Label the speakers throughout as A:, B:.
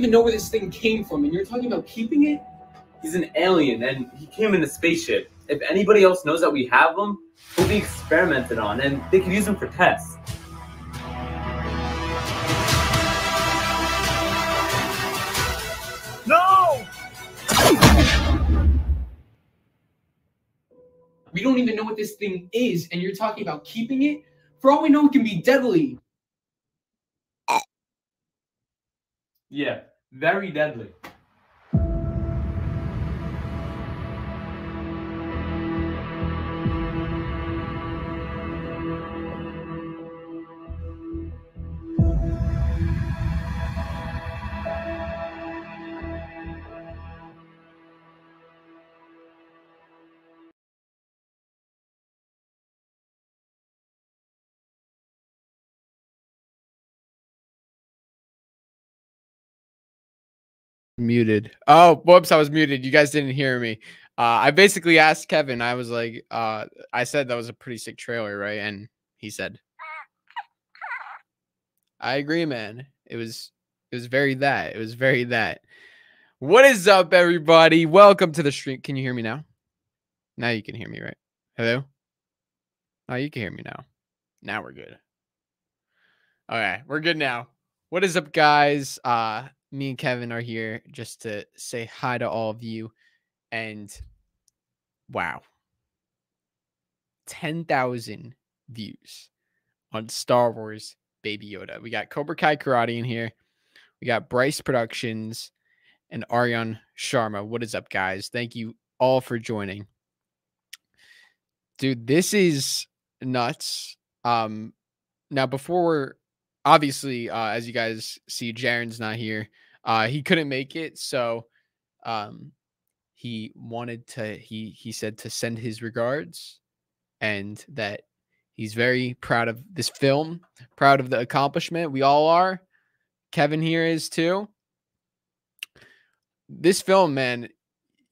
A: even know where this thing came from, and you're talking about keeping it?
B: He's an alien, and he came in a spaceship. If anybody else knows that we have him, he'll be experimented on, and they can use him for tests.
C: No!
A: We don't even know what this thing is, and you're talking about keeping it? For all we know, it can be deadly.
B: Yeah, very deadly.
D: Muted. Oh, whoops, I was muted. You guys didn't hear me. Uh, I basically asked Kevin, I was like, uh, I said that was a pretty sick trailer, right? And he said, I agree, man. It was it was very that. It was very that. What is up, everybody? Welcome to the stream. Can you hear me now? Now you can hear me, right? Hello? Oh, you can hear me now. Now we're good. Okay, we're good now. What is up, guys? Uh me and Kevin are here just to say hi to all of you. And wow, 10,000 views on Star Wars Baby Yoda. We got Cobra Kai Karate in here. We got Bryce Productions and Aryan Sharma. What is up, guys? Thank you all for joining. Dude, this is nuts. Um, now before we're obviously, uh, as you guys see, Jaren's not here. Uh, he couldn't make it, so um, he wanted to. He he said to send his regards, and that he's very proud of this film, proud of the accomplishment. We all are. Kevin here is too. This film, man,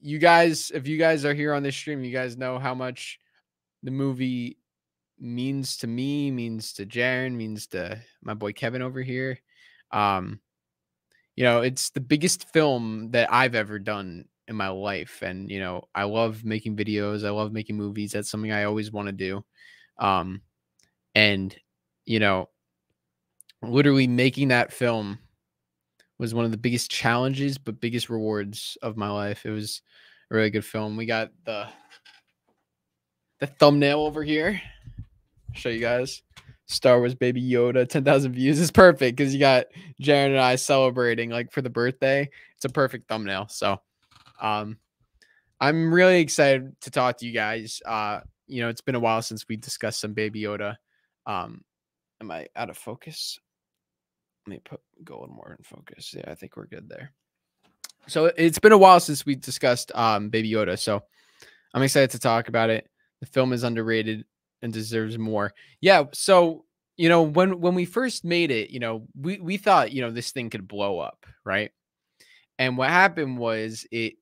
D: you guys, if you guys are here on this stream, you guys know how much the movie means to me, means to Jaren, means to my boy Kevin over here. Um, you know, it's the biggest film that I've ever done in my life. And, you know, I love making videos. I love making movies. That's something I always want to do. Um, and, you know, literally making that film was one of the biggest challenges, but biggest rewards of my life. It was a really good film. We got the the thumbnail over here show you guys. Star Wars Baby Yoda, 10,000 views is perfect because you got Jaren and I celebrating like for the birthday. It's a perfect thumbnail. So, um, I'm really excited to talk to you guys. Uh, you know, it's been a while since we discussed some Baby Yoda. Um, am I out of focus? Let me put go a little more in focus. Yeah, I think we're good there. So it's been a while since we discussed um Baby Yoda. So I'm excited to talk about it. The film is underrated and deserves more. Yeah. So you know when when we first made it, you know we we thought you know this thing could blow up, right? And what happened was it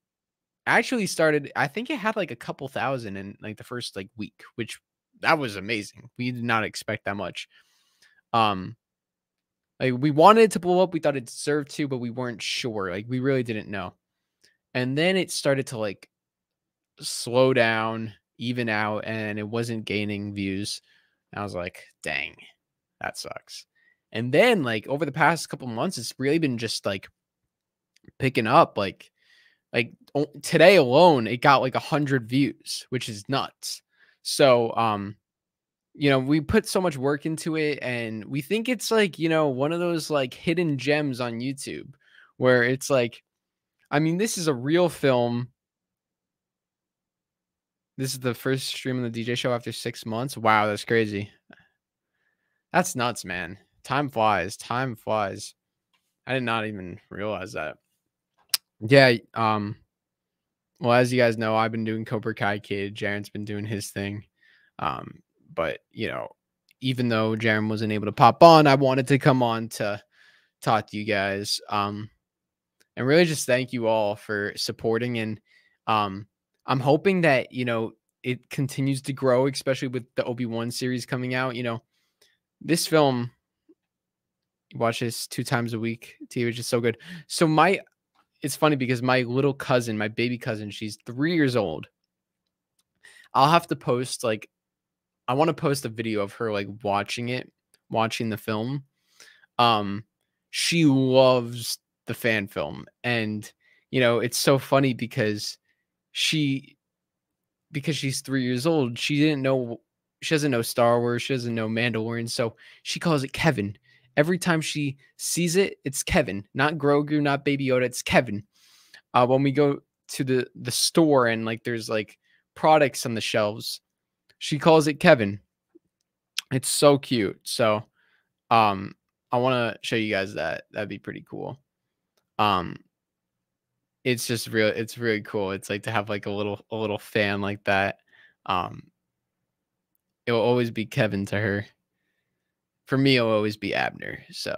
D: actually started. I think it had like a couple thousand in like the first like week, which that was amazing. We did not expect that much. Um, like we wanted to blow up. We thought it deserved to, but we weren't sure. Like we really didn't know. And then it started to like slow down even out and it wasn't gaining views. I was like, dang, that sucks. And then like over the past couple months, it's really been just like picking up. Like, like today alone, it got like a hundred views, which is nuts. So, um, you know, we put so much work into it, and we think it's like you know one of those like hidden gems on YouTube, where it's like, I mean, this is a real film this is the first stream on the DJ show after six months. Wow, that's crazy. That's nuts, man. Time flies. Time flies. I did not even realize that. Yeah. Um. Well, as you guys know, I've been doing Cobra Kai Kid. Jaren's been doing his thing. Um. but you know, even though Jaren wasn't able to pop on, I wanted to come on to talk to you guys. Um, and really just thank you all for supporting and um I'm hoping that, you know, it continues to grow, especially with the Obi-Wan series coming out. You know, this film watch this two times a week. TV is just so good. So my it's funny because my little cousin, my baby cousin, she's three years old. I'll have to post like I want to post a video of her like watching it, watching the film. Um, she loves the fan film, and you know it's so funny because she because she's three years old, she didn't know she doesn't know Star Wars, she doesn't know Mandalorian, so she calls it Kevin. Every time she sees it, it's Kevin, not Grogu, not Baby Yoda, it's Kevin. Uh, when we go to the the store and like there's like products on the shelves, she calls it Kevin. It's so cute. So, um, I want to show you guys that. That'd be pretty cool. Um, it's just real. It's really cool. It's like to have like a little a little fan like that. Um, it will always be Kevin to her. For me, it'll always be Abner. So,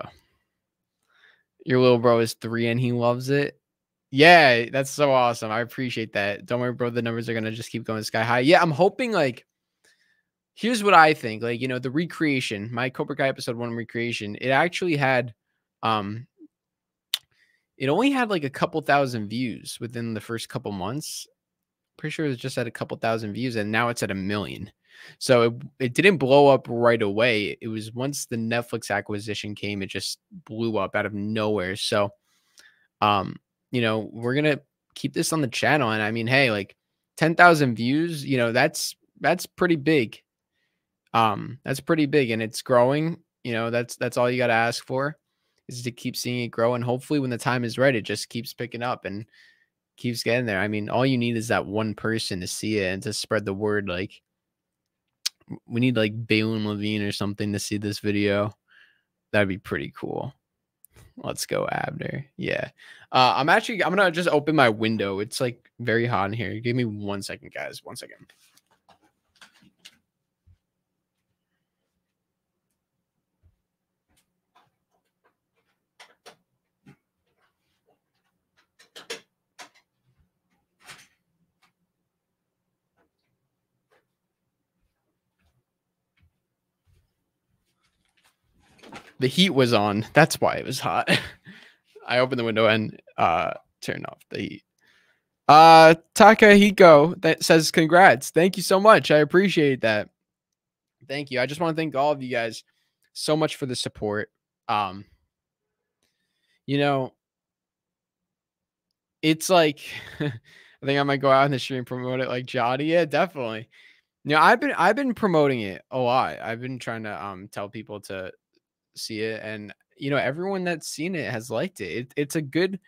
D: your little bro is three and he loves it. Yeah, that's so awesome. I appreciate that. Don't worry, bro. The numbers are gonna just keep going sky high. Yeah, I'm hoping like here's what I think. Like, you know, the recreation, my Cobra Kai episode one recreation, it actually had um it only had like a couple thousand views within the first couple months. Pretty sure it was just at a couple thousand views, and now it's at a million. So it, it didn't blow up right away. It was once the Netflix acquisition came, it just blew up out of nowhere. So um, you know, we're gonna keep this on the channel. And I mean, hey, like 10,000 views, you know, that's that's pretty big um that's pretty big and it's growing you know that's that's all you got to ask for is to keep seeing it grow and hopefully when the time is right it just keeps picking up and keeps getting there. I mean all you need is that one person to see it and to spread the word like we need like Balen Levine or something to see this video. That'd be pretty cool. Let's go abner yeah. Uh i'm actually i'm gonna just open my window. It's like very hot in here. Give me one second guys. One second the heat was on. That's why it was hot. I opened the window and uh turned off the heat. Uh Takahiko that says congrats. Thank you so much. I appreciate that. Thank you. I just want to thank all of you guys so much for the support. Um you know it's like I think I might go out in the stream promote it like Johnny. Yeah, definitely. You know, I've been I've been promoting it a lot. I've been trying to um tell people to see it, and you know everyone that's seen it has liked it. it it's a good,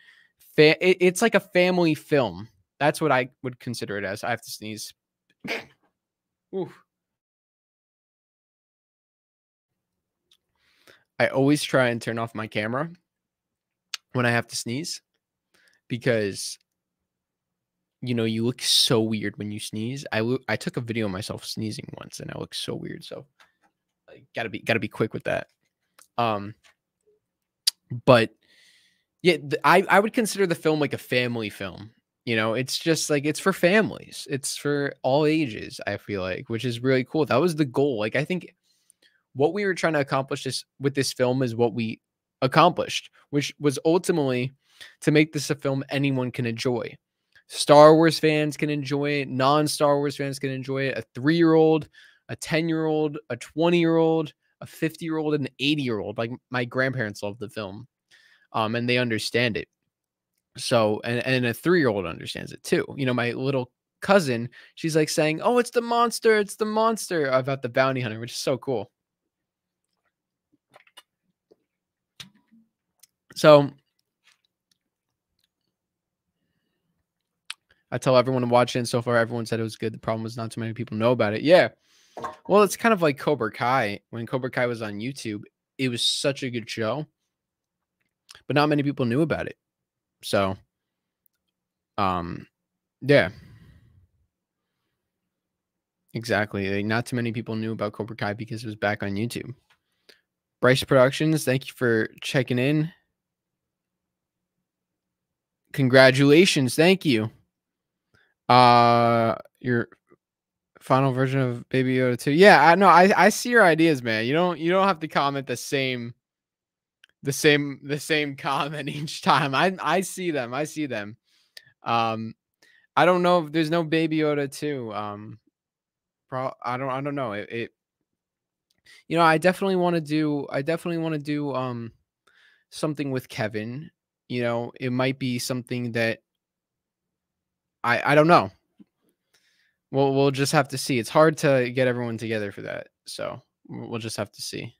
D: fa- it, it's like a family film. That's what I would consider it as. I have to sneeze. Oof. I always try and turn off my camera when I have to sneeze because you know you look so weird when you sneeze. I I took a video of myself sneezing once and I look so weird. So I gotta be gotta be quick with that. Um, but yeah, I I would consider the film like a family film. You know, it's just like it's for families. It's for all ages. I feel like, which is really cool. That was the goal. Like I think what we were trying to accomplish this with this film is what we accomplished, which was ultimately to make this a film anyone can enjoy. Star Wars fans can enjoy it, non Star Wars fans can enjoy it, a three year old, a 10 year old, a 20 year old, a 50 year old and an 80 year old. Like my grandparents love the film, um, and they understand it. So, and, and a three year old understands it too. You know, my little cousin, she's like saying, Oh, it's the monster, it's the monster about the bounty hunter, which is so cool. So, I tell everyone to watch it, and so far everyone said it was good. The problem was not too many people know about it. Yeah, well, it's kind of like Cobra Kai. When Cobra Kai was on YouTube, it was such a good show, but not many people knew about it. So, um, yeah. Exactly. Like, not too many people knew about Cobra Kai because it was back on YouTube. Bryce Productions, thank you for checking in. Congratulations. Thank you. Uh your final version of Baby Yoda 2. Yeah, I know I I see your ideas, man. You don't you don't have to comment the same the same the same comment each time. I I see them. I see them. Um I don't know if there's no Baby Yoda 2. Um pro I don't I don't know. It, it you know, I definitely want to do I definitely want to do um something with Kevin. You know, it might be something that I I don't know. We'll we'll just have to see. It's hard to get everyone together for that. So we'll just have to see.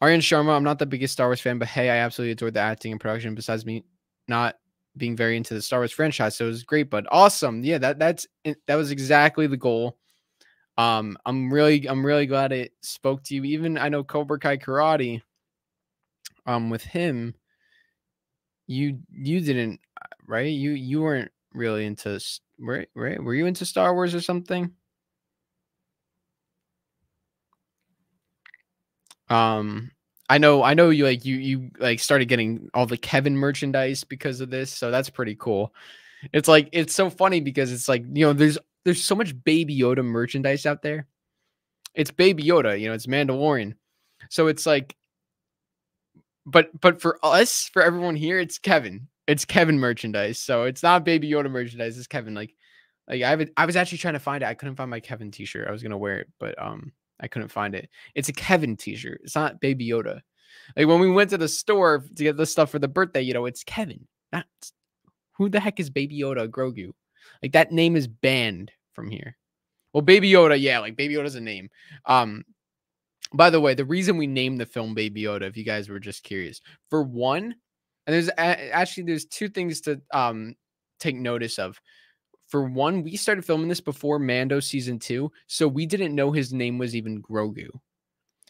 D: Aryan Sharma, I'm not the biggest Star Wars fan, but hey, I absolutely adored the acting and production. Besides me not being very into the Star Wars franchise, so it was great, but awesome. Yeah, that that's that was exactly the goal. Um, I'm really I'm really glad it spoke to you. Even I know Cobra Kai Karate. Um, with him, you you didn't right? You you weren't really into right right? Were you into Star Wars or something? Um, I know I know you like you you like started getting all the Kevin merchandise because of this, so that's pretty cool. It's like it's so funny because it's like you know there's there's so much Baby Yoda merchandise out there. It's Baby Yoda, you know, it's Mandalorian. So it's like but but for us, for everyone here, it's Kevin. It's Kevin merchandise. So it's not Baby Yoda merchandise, it's Kevin like like I, have, I was actually trying to find it. I couldn't find my Kevin t-shirt. I was going to wear it, but um I couldn't find it. It's a Kevin t-shirt. It's not Baby Yoda. Like when we went to the store to get the stuff for the birthday, you know, it's Kevin. Not who the heck is Baby Yoda Grogu? Like that name is banned from here. Well, Baby Yoda, yeah, like Baby Yoda's a name. Um, by the way, the reason we named the film Baby Yoda, if you guys were just curious, for one, and there's actually there's two things to um take notice of. For one, we started filming this before Mando season two, so we didn't know his name was even Grogu.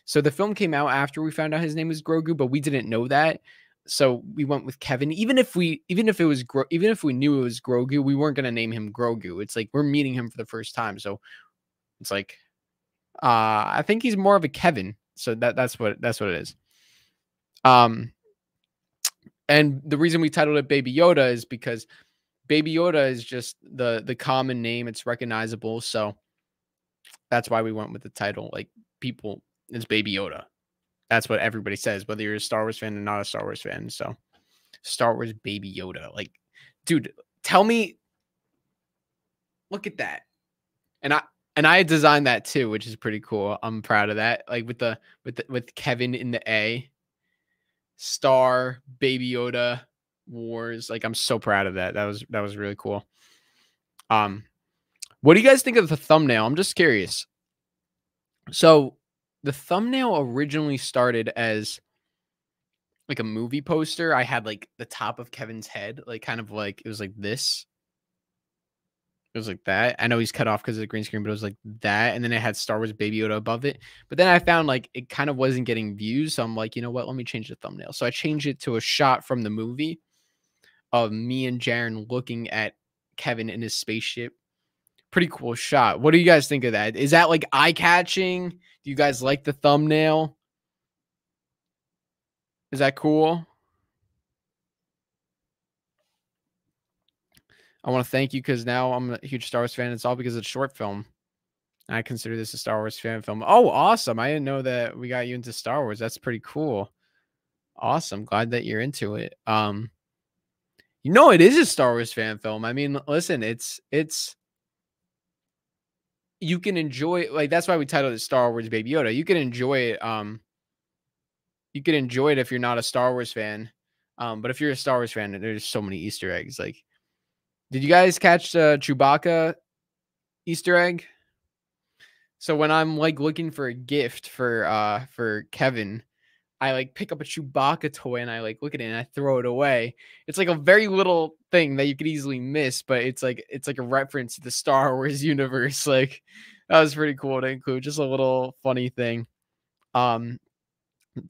D: So the film came out after we found out his name was Grogu, but we didn't know that so we went with Kevin. Even if we, even if it was, Gro- even if we knew it was Grogu, we weren't gonna name him Grogu. It's like we're meeting him for the first time, so it's like, uh, I think he's more of a Kevin. So that that's what that's what it is. Um, and the reason we titled it Baby Yoda is because Baby Yoda is just the the common name. It's recognizable, so that's why we went with the title. Like people, it's Baby Yoda that's what everybody says, whether you're a Star Wars fan or not a Star Wars fan. So, Star Wars Baby Yoda, like, dude, tell me, look at that, and I and I designed that too, which is pretty cool. I'm proud of that. Like with the with the, with Kevin in the A, Star Baby Yoda Wars. Like I'm so proud of that. That was that was really cool. Um, what do you guys think of the thumbnail? I'm just curious. So the thumbnail originally started as like a movie poster. I had like the top of Kevin's head, like kind of like it was like this. It was like that. I know he's cut off because of the green screen, but it was like that. And then it had Star Wars Baby Yoda above it. But then I found like it kind of wasn't getting views. So I'm like, you know what? Let me change the thumbnail. So I changed it to a shot from the movie of me and Jaren looking at Kevin in his spaceship. Pretty cool shot. What do you guys think of that? Is that like eye catching? Do you guys like the thumbnail? Is that cool? I want to thank you because now I'm a huge Star Wars fan. It's all because it's the short film. I consider this a Star Wars fan film. Oh, awesome. I didn't know that we got you into Star Wars. That's pretty cool. Awesome. Glad that you're into it. Um, you know, it is a Star Wars fan film. I mean, listen, it's it's you can enjoy like that's why we titled it Star Wars Baby Yoda. You can enjoy it. Um, you can enjoy it if you're not a Star Wars fan. Um, but if you're a Star Wars fan, there's so many Easter eggs. Like, did you guys catch the Chewbacca Easter egg? So when I'm like looking for a gift for uh for Kevin, I like pick up a Chewbacca toy and I like look at it and I throw it away. It's like a very little thing that you could easily miss, but it's like it's like a reference to the Star Wars universe. Like that was pretty cool to include. Just a little funny thing. Um,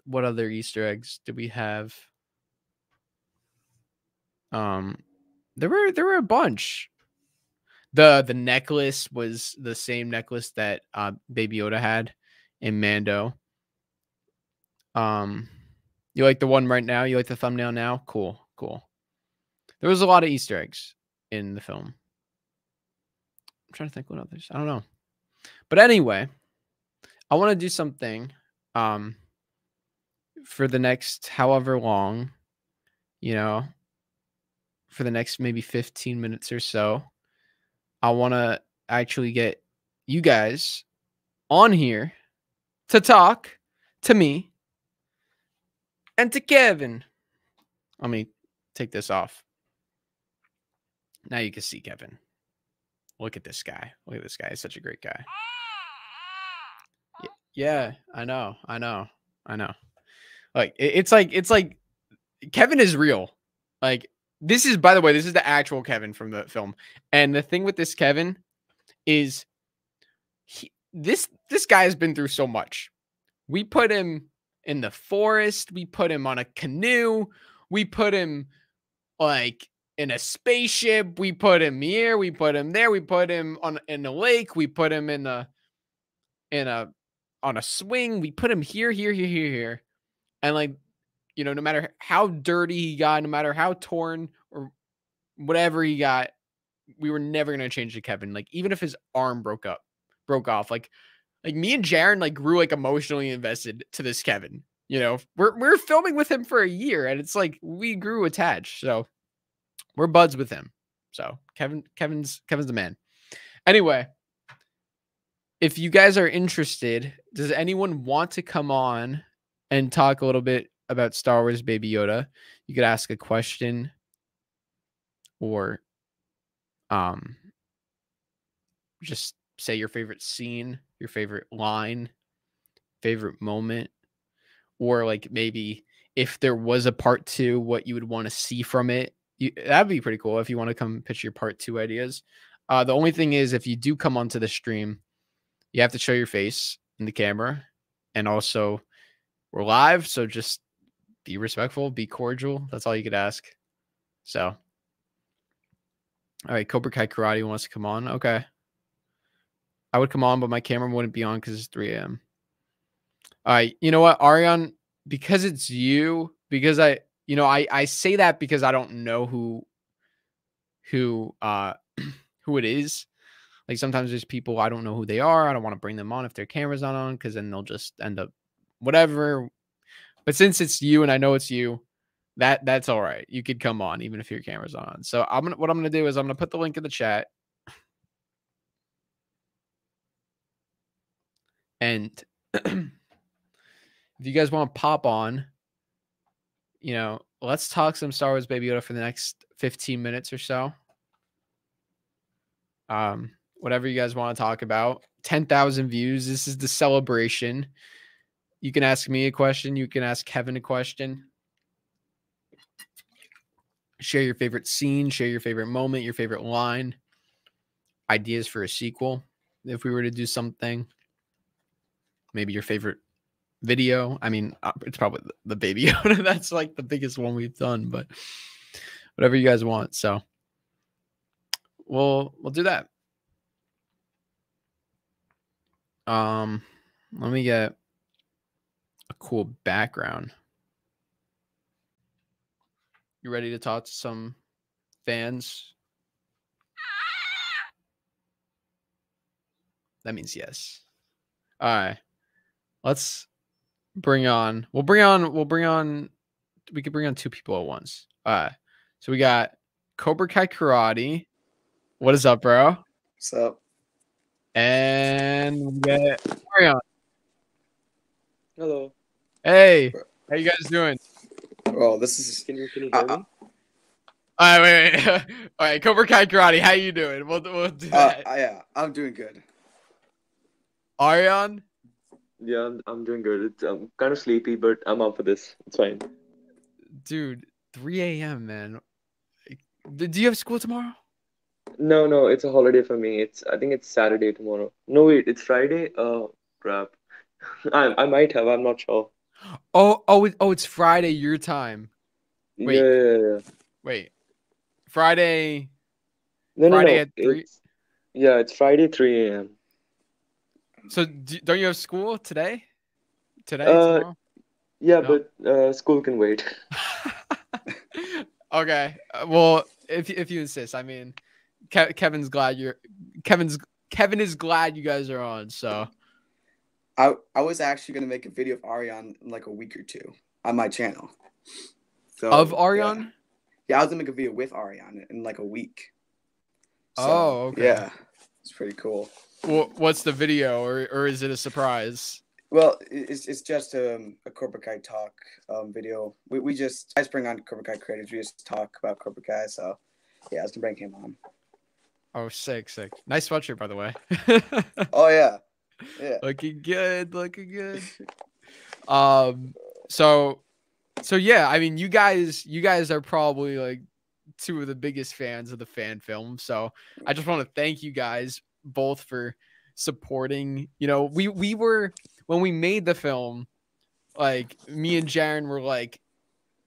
D: what other Easter eggs do we have? Um, there were there were a bunch. the the necklace was the same necklace that uh, Baby Yoda had in Mando. Um, you like the one right now? You like the thumbnail now? Cool, cool. There was a lot of Easter eggs in the film. I'm trying to think what others. I don't know. But anyway, I want to do something um for the next however long, you know, for the next maybe 15 minutes or so. I want to actually get you guys on here to talk to me and to Kevin. Let me take this off. Now you can see Kevin. Look at this guy. Look at this guy. He's such a great guy. Yeah, I know. I know. I know. Like it's like it's like Kevin is real. Like this is by the way, this is the actual Kevin from the film. And the thing with this Kevin is he, this this guy has been through so much. We put him in the forest, we put him on a canoe, we put him like in a spaceship, we put him here, we put him there, we put him on in the lake, we put him in a in a on a swing, we put him here, here, here, here, here. And like, you know, no matter how dirty he got, no matter how torn or whatever he got, we were never gonna change to Kevin. Like, even if his arm broke up, broke off, like like me and Jaren like grew like emotionally invested to this Kevin. You know, we're we're filming with him for a year, and it's like we grew attached. So we're buds with him. So Kevin, Kevin's Kevin's the man. Anyway, if you guys are interested, does anyone want to come on and talk a little bit about Star Wars Baby Yoda? You could ask a question or um just say your favorite scene, your favorite line, favorite moment, or like maybe if there was a part two, what you would want to see from it. You, that'd be pretty cool if you want to come pitch your part two ideas. Uh, the only thing is, if you do come onto the stream, you have to show your face in the camera, and also we're live, so just be respectful, be cordial. That's all you could ask. So, all right, Cobra Kai Karate wants to come on. Okay. I would come on, but my camera wouldn't be on because it's 3 a.m. All right. You know what, Aryan? Because it's you, because I, you know, I I say that because I don't know who who uh who it is. Like sometimes there's people I don't know who they are. I don't want to bring them on if their camera's not on because then they'll just end up whatever. But since it's you and I know it's you, that that's all right. You could come on even if your camera's on. So I'm gonna what I'm gonna do is I'm gonna put the link in the chat. And if you guys want to pop on, you know, let's talk some Star Wars Baby Yoda for the next 15 minutes or so. Um, whatever you guys want to talk about. 10,000 views. This is the celebration. You can ask me a question. You can ask Kevin a question. Share your favorite scene, share your favorite moment, your favorite line, ideas for a sequel. If we were to do something, maybe your favorite video. I mean, uh, it's probably the- baby. That's like the biggest one we've done, but whatever you guys want. So we'll we'll do that. Um, let me get a cool background. You ready to talk to some fans? That means yes. All right. Let's bring on. We'll bring on. We'll bring on. We could bring on two people at once. All right. So we got Cobra Kai Karate. What is up, bro?
C: What's up?
D: And we get Marion.
C: Hello.
D: Hey, how you guys doing?
C: Oh, this is.
E: Can you can you
C: Uh,
E: hear
C: uh,
E: me?
D: All right, wait, wait. All right, Cobra Kai Karate. How you doing? We'll, we'll do
C: Uh,
D: that.
C: uh, yeah, I'm doing good.
D: Aryan.
E: Yeah, I'm, I'm doing good. It's, I'm kind of sleepy, but I'm up for this. It's fine.
D: dude 3 a.m man do do you have school tomorrow
E: No, no, it's a holiday for me. It's I think it's Saturday tomorrow. No, wait, it's Friday. Oh, crap. I I might have. I'm not sure.
D: oh oh it, oh it's friday your time Wait.
E: Yeah, yeah, yeah.
D: wait friday
E: No, no,
D: Friday
E: no.
D: at three?
E: It's Yeah, it's Friday, 3 a.m.
D: So do, don't you have school today? Today,
E: Uh,
D: tomorrow?
E: Yeah,
D: No.
E: but uh, school can wait.
D: okay. uh, Well, if if you insist, I mean, Ke- Kevin's glad you're Kevin's Kevin is glad you guys are on. So
C: I I was actually gonna make a video of Aryan in like a week or two on my channel. So
D: of
C: yeah.
D: Aryan.
C: Yeah, I was gonna make a video with Aryan in like a week.
D: Oh, okay.
C: Yeah, it's pretty cool.
D: Wha- what's the video, or or is it a surprise?
C: Well, it's, it's just um, a Cobra Kai talk um, video. We, we just I just bring on Cobra Kai creators. We just talk about Cobra Kai. So yeah, I was gonna bring him on.
D: Oh, sick, sick. Nice sweatshirt, by the way.
C: Oh yeah, yeah.
D: looking good, looking good. Um, so, so yeah, I mean, you guys, you guys are probably like two of the biggest fans of the fan film. So I just want to thank you guys both for supporting. You know, we we were when we made the film, like me and Jaren were like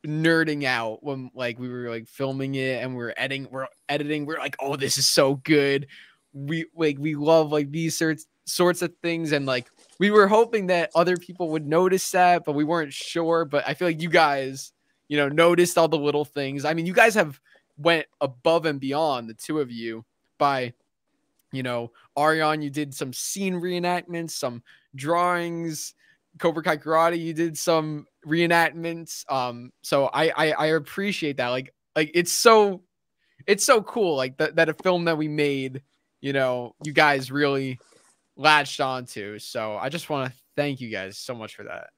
D: nerding out when like we were like filming it and we are editing we're editing we're like oh this is so good we like we love like these sorts sorts of things and like we were hoping that other people would notice that but we weren't sure but i feel like you guys you know noticed all the little things. I mean you guys have went above and beyond the two of you by you know aryan you did some scene reenactments some drawings. Cobra kai karate you did some reenactments. Um so i i, I appreciate that. Like like it's so it's so cool like that, that a film that we made you know you guys really latched onto so i just want to thank you guys so much for that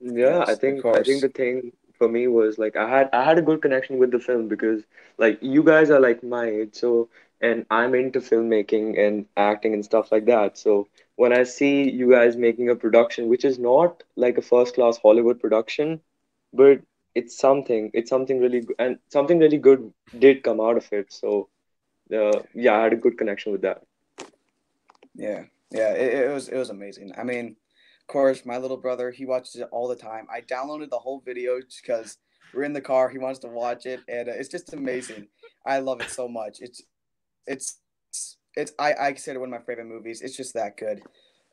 E: Yeah,
C: Yes,
E: I think I think the thing for me was like I had I had a good connection with the film because like you guys are like my age, so and I'm into filmmaking and acting and stuff like that. So when I see you guys making a production which is not like a first class Hollywood production, but it's something, it's something really good and something really good did come out of it. So uh, yeah, I had a good connection with that.
C: Yeah, yeah, it, it was it was amazing. I mean, of course, my little brother he watches it all the time. I downloaded the whole video because we're in the car. He wants to watch it, and uh, it's just amazing. I love it so much. It's it's it's I I consider it one of my favorite movies. It's just that good.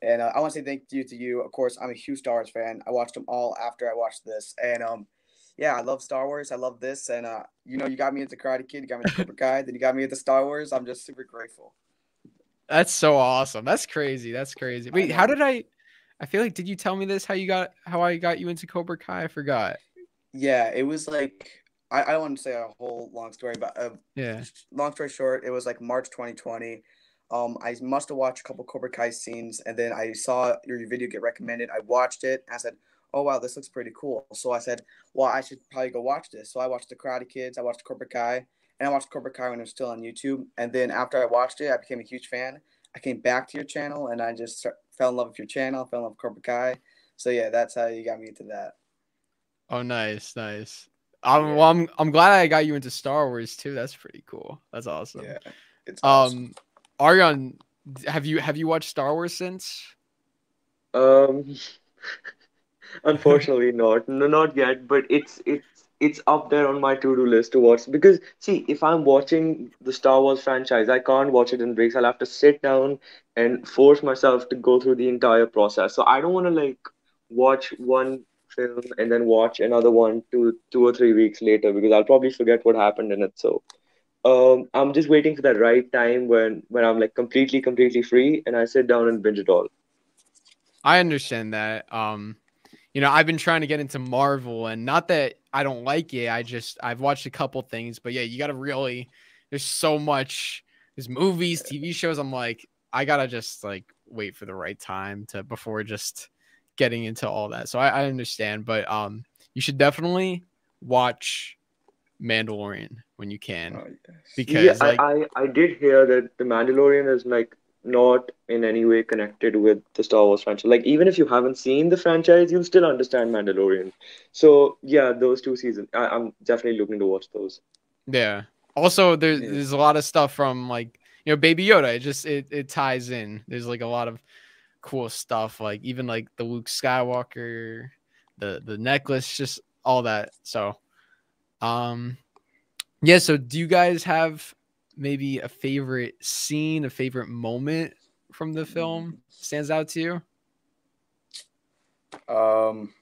C: And uh, I want to say thank you to you. Of course, I'm a huge Star Wars fan. I watched them all after I watched this, and um, yeah, I love Star Wars. I love this, and uh, you know, you got me into Karate Kid, you got me into Cobra Kai, then you got me into Star Wars. I'm just super grateful.
D: That's so awesome that's crazy that's crazy wait how did i i feel like did you tell me this how you got how i got you into cobra kai i forgot
C: Yeah, it was like I, I don't want to say a whole long story, but uh,
D: yeah
C: long story short, it was like March 2020. Um, I must have watched a couple Cobra Kai scenes, and then I saw your video get recommended. I watched it. I said, "Oh wow, this looks pretty cool." So I said, "Well, I should probably go watch this." So I watched the Karate Kids. I watched Cobra Kai, and I watched Cobra Kai when it was still on YouTube. And then after I watched it, I became a huge fan. I came back to your channel, and I just start, fell in love with your channel. Fell in love with Cobra Kai. So yeah, that's how you got me into that.
D: oh nice nice um,
C: Yeah.
D: well i'm i'm glad i got you into star wars too that's pretty cool that's awesome
C: Yeah, it's awesome.
D: um aryan d- have you have you watched star wars since
E: Um, unfortunately not. No, not yet, but it's it's it's up there on my to-do list to watch because see, if I'm watching the Star Wars franchise, I can't watch it in breaks. I'll have to sit down and force myself to go through the entire process. So I don't want to like watch one film and then watch another one two two or three weeks later because I'll probably forget what happened in it. So um, I'm just waiting for that right time when when I'm like completely completely free and I sit down and binge it all.
D: I understand that. Um, you know, I've been trying to get into Marvel, and not that I don't like it. I just I've watched a couple things, but yeah, you got to really. There's so much. There's movies, TV shows. I'm like, I gotta just like wait for the right time to before just getting into all that. So I, I understand, but um, you should definitely watch Mandalorian when you can
C: Oh, yes.
D: because
E: yeah,
D: like
E: I, I I did hear that the Mandalorian is like not in any way connected with the Star Wars franchise. Like even if you haven't seen the franchise, you'll still understand Mandalorian. So yeah, those two seasons, I, I'm definitely looking to watch those.
D: Yeah. Also, there's
C: Yeah.
D: there's a lot of stuff from like you know Baby Yoda. It just it it ties in. There's like a lot of cool stuff, like even like the Luke Skywalker, the the necklace, just all that. So, um, yeah. So, do you guys have maybe a favorite scene, a favorite moment from the film stands out to you?
C: Um,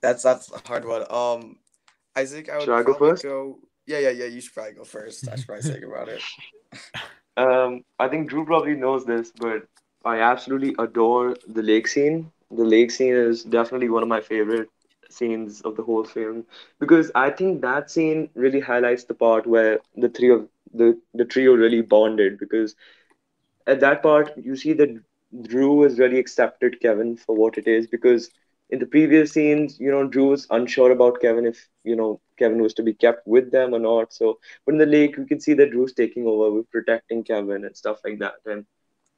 C: that's that's a hard one. Um, I think I would
E: Should I go first?
C: go. Yeah, yeah, yeah. You should probably go first. I should probably think about it.
E: Um, I think Drew probably knows this, but I absolutely adore the lake scene. The lake scene is definitely one of my favorite scenes of the whole film because I think that scene really highlights the part where the three of the the trio really bonded because at that part you see that Drew has really accepted Kevin for what it is because in the previous scenes, you know, Drew was unsure about Kevin if, you know, Kevin was to be kept with them or not. So, but in the lake, we can see that Drew's taking over with protecting Kevin and stuff like that. And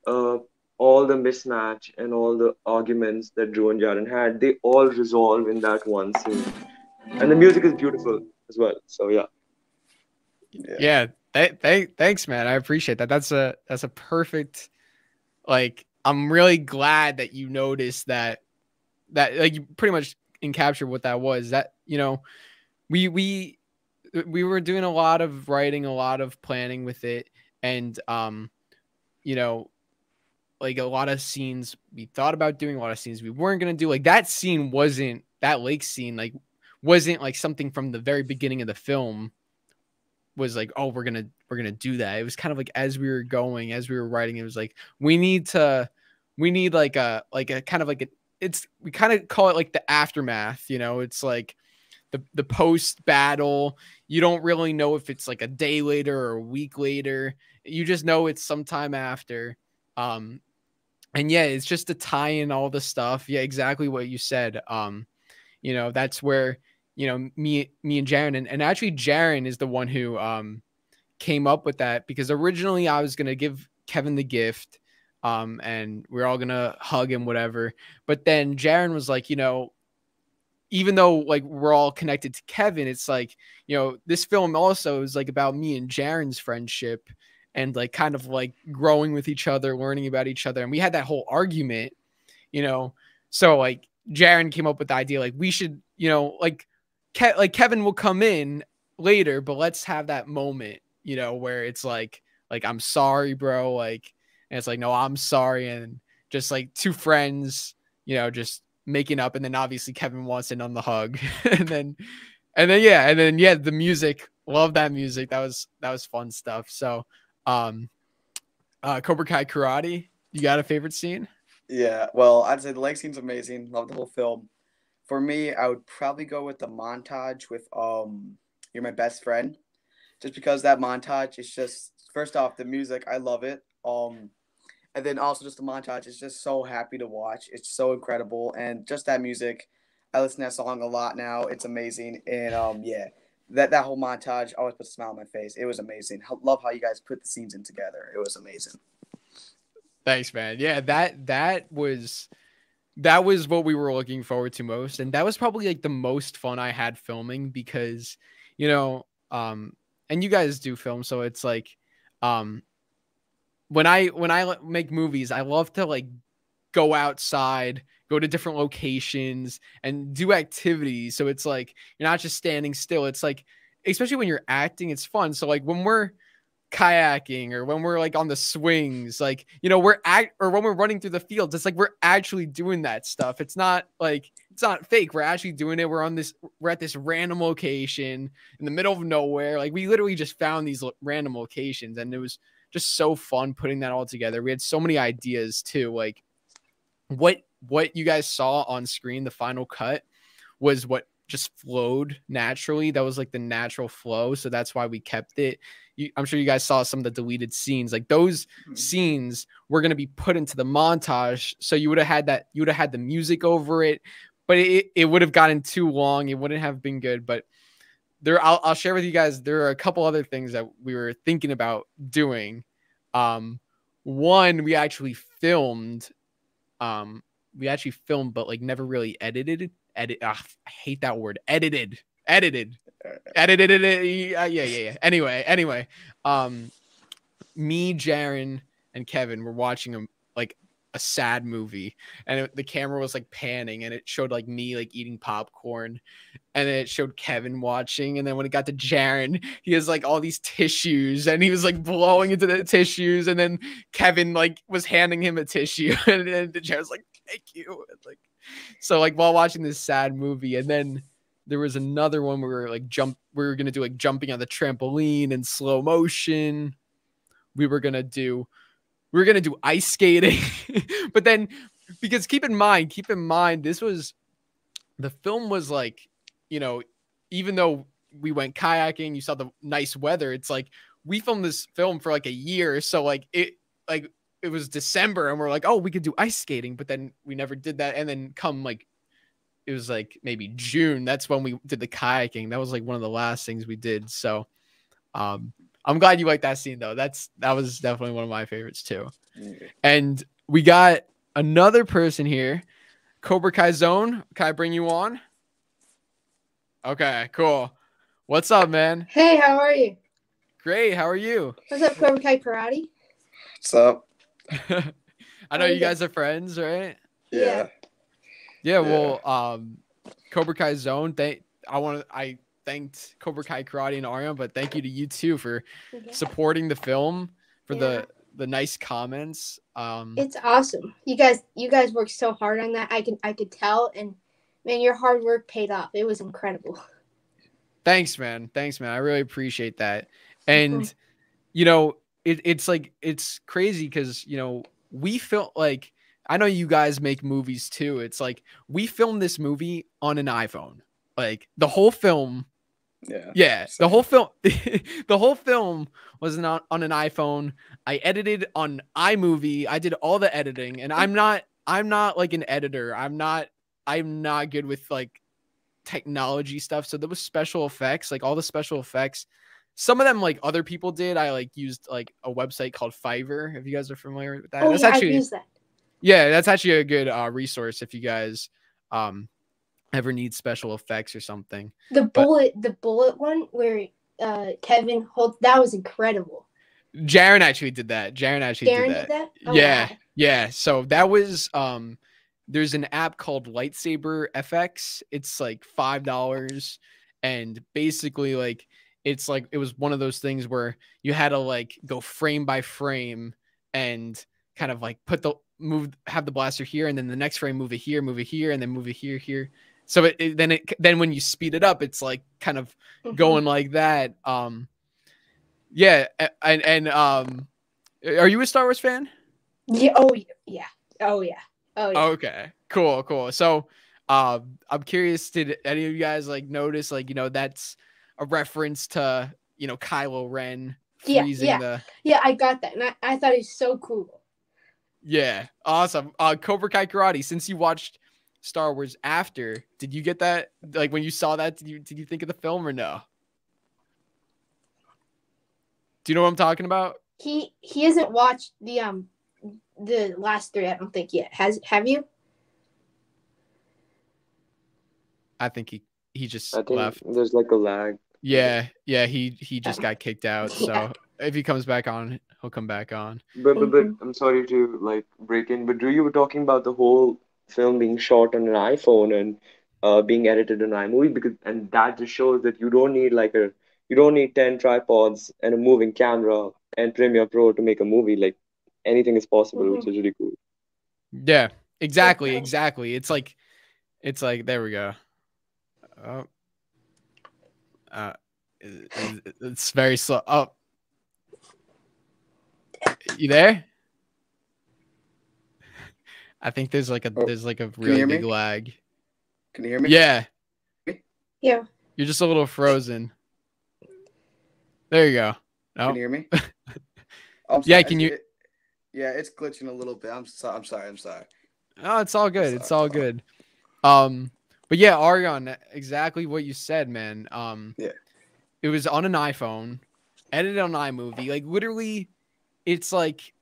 E: uh, all the mismatch and all the arguments that Drew and Jaren had, they all resolve in that one scene. And the music is beautiful as well. So, yeah.
C: Yeah.
D: Yeah. Th- th- thanks, man. I appreciate that. That's a that's a perfect like I'm really glad that you noticed that that like you pretty much encaptured what that was. That you know, we we we were doing a lot of writing, a lot of planning with it, and um, you know, like a lot of scenes we thought about doing, a lot of scenes we weren't gonna do. Like that scene wasn't that lake scene, like wasn't like something from the very beginning of the film was like, oh, we're gonna we're gonna do that. It was kind of like as we were going, as we were writing, it was like we need to we need like a like a kind of like a it's we kind of call it like the aftermath, you know, it's like the the post battle. You don't really know if it's like a day later or a week later. You just know it's sometime after. Um and yeah, it's just to tie in all the stuff. Yeah, exactly what you said. Um, you know, that's where you know me me and Jaren and, and actually Jaren is the one who um came up with that because originally I was gonna give Kevin the gift um and we're all gonna hug him whatever but then Jaren was like you know even though like we're all connected to Kevin it's like you know this film also is like about me and Jaren's friendship and like kind of like growing with each other learning about each other and we had that whole argument you know so like Jaren came up with the idea like we should you know like Ke- like Kevin will come in later, but let's have that moment, you know, where it's like, like I'm sorry, bro, like, and it's like, no, I'm sorry, and just like two friends, you know, just making up, and then obviously Kevin wants in on the hug, and then, and then yeah, and then yeah, the music, love that music, that was that was fun stuff. So, um, uh, Cobra Kai Karate, you got a favorite scene?
C: Yeah, well, I'd say the lake scene's amazing. Love the whole film. For me, I would probably go with the montage with um You're My Best Friend. Just because that montage is just first off the music, I love it. Um and then also just the montage is just so happy to watch. It's so incredible and just that music. I listen to that song a lot now. It's amazing. And um yeah, that that whole montage always puts a smile on my face. It was amazing. H- Love how you guys put the scenes in together. It was amazing.
D: Thanks, man. Yeah, that that was that was what we were looking forward to most, and that was probably like the most fun I had filming because, you know, um, and you guys do film, so it's like, um, when I when I make movies, I love to like go outside, go to different locations, and do activities. So it's like you're not just standing still. It's like, especially when you're acting, it's fun. So like when we're kayaking or when we're like on the swings like you know we're at or when we're running through the fields it's like we're actually doing that stuff it's not like it's not fake we're actually doing it we're on this we're at this random location in the middle of nowhere like we literally just found these random locations and it was just so fun putting that all together we had so many ideas too like what what you guys saw on screen the final cut was what just flowed naturally. That was like the natural flow so that's why we kept it. You, i'm sure you guys saw some of the deleted scenes like those scenes were going to be put into the montage so you would have had that you would have had the music over it but it, it would have gotten too long it wouldn't have been good but there I'll, I'll share with you guys there are a couple other things that we were thinking about doing. Um one we actually filmed um we actually filmed but like never really edited edit ah, i hate that word edited edited edited it yeah yeah yeah. Anyway anyway um me Jaren and Kevin were watching a like a sad movie and it, the camera was like panning and it showed like me like eating popcorn and then it showed Kevin watching and then when it got to Jaren he has like all these tissues and he was like blowing into the tissues and then Kevin like was handing him a tissue and then Jaren was like thank you. And, like so like while watching this sad movie and then there was another one where we were like jump we were gonna do like jumping on the trampoline in slow motion. We were gonna do we were gonna do ice skating. But then because keep in mind keep in mind this was the film was like you know even though we went kayaking you saw the nice weather it's like we filmed this film for like a year. So like it like it was december and we're like oh we could do ice skating but then we never did that and then come like it was like maybe june that's when we did the kayaking that was like one of the last things we did so um i'm glad you like that scene though that's that was definitely one of my favorites too and we got another person here. Cobra Kai Zone. Can I bring you on? Okay, cool. What's up, man?
F: Hey, how are you?
D: Great. How are you?
F: What's up, Cobra Kai Karate?
C: What's up?
D: I know you guys are friends, right?
C: Yeah.
F: Yeah.
D: Yeah, well, um Cobra Kai Zone, thank I want to I thanked Cobra Kai Karate and Aryan, but thank you to you too for
F: Okay.
D: supporting the film, for
F: Yeah.
D: the the nice comments. Um
F: It's awesome. You guys, you guys worked so hard on that. I can, I could tell, and man, your hard work paid off. It was incredible.
D: Thanks, man. Thanks, man. I really appreciate that. And you know, it, it's like it's crazy because you know we felt like I know you guys make movies too. It's like we filmed this movie on an iPhone. Like the whole film,
C: Yeah.
D: yeah, the whole film, the whole film was not on an iPhone. I edited on iMovie. I did all the editing, and I'm not, I'm not like an editor. I'm not, I'm not good with like technology stuff. So there was special effects, like all the special effects. Some of them, like other people did. I like used like a website called Fiverr. If you guys are familiar with that,
F: oh
D: that's
F: yeah, I've used that.
D: yeah, that's actually a good uh, resource if you guys um ever need special effects or something.
F: The bullet, the bullet one where uh Kevin holds that was incredible.
D: Jaren actually did that. Jaren actually
F: Jaren
D: did that.
F: did that. Oh,
D: yeah,
F: wow.
D: yeah. So that was um there's an app called Lightsaber FX. It's like five dollars. And basically like it's like it was one of those things where you had to like go frame by frame and kind of like put the move have the blaster here and then the next frame move it here, move it here, and then move it here, here. So it, it then it then when you speed it up, it's like kind of
F: Mhm.
D: going like that. Um, yeah, and and um, are you a Star Wars fan?
F: Yeah. Oh yeah. Oh yeah. Oh yeah.
D: Okay, cool, cool. So, um, I'm curious, did any of you guys like notice, like you know, that's a reference to you know Kylo Ren
F: Yeah,
D: freezing
F: yeah.
D: the
F: Yeah, I got that, and I, I thought it was so cool.
D: yeah, awesome. Uh, Cobra Kai Karate. Since you watched Star Wars after, did you get that? Like when you saw that, did you did you think of the film or no? Do you know what I'm talking about?
F: He he hasn't watched the um the last three. I don't think yet. Has have you?
D: I think he he just
E: I think
D: left.
E: there's like a lag.
D: Yeah, yeah, he he just got kicked out. So
F: yeah.
D: if he comes back on, he'll come back on.
E: But but, but
F: Mhm.
E: I'm sorry to like break in, but Drew, you were talking about the whole film being shot on an iPhone and uh being edited on iMovie because and that just shows that you don't need like a you don't need 10 tripods and a moving camera and Premiere Pro to make a movie. Like anything is possible, which is really cool.
D: Yeah, exactly, exactly. It's like, it's like there we go. Oh, uh, it- it- it's very slow. Oh, you there? I think there's like a
C: Oh,
D: there's like a
C: you
D: really
C: hear me?
D: big lag.
C: Can you hear me?
D: Yeah,
F: Yeah.
D: you're just a little frozen. There you go.
C: Can you hear me? Oh,
D: Yeah, can you-
C: it- yeah, it's glitching a little bit. I'm sorry. I'm sorry. I'm sorry.
D: No, it's all good. It's
C: sorry,
D: all
C: it's all-
D: good. Um, but yeah, Aryan, exactly what you said, man. Um,
C: Yeah.
D: It was on an iPhone, edited on iMovie. Like literally, it's like,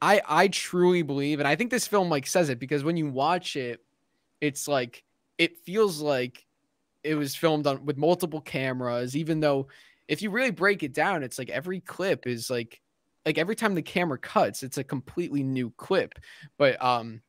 D: I I truly believe, and I think this film like says it because when you watch it, it's like it feels like it was filmed on with multiple cameras. Even though, if you really break it down, it's like every clip is like like every time the camera cuts, it's a completely new clip. But um,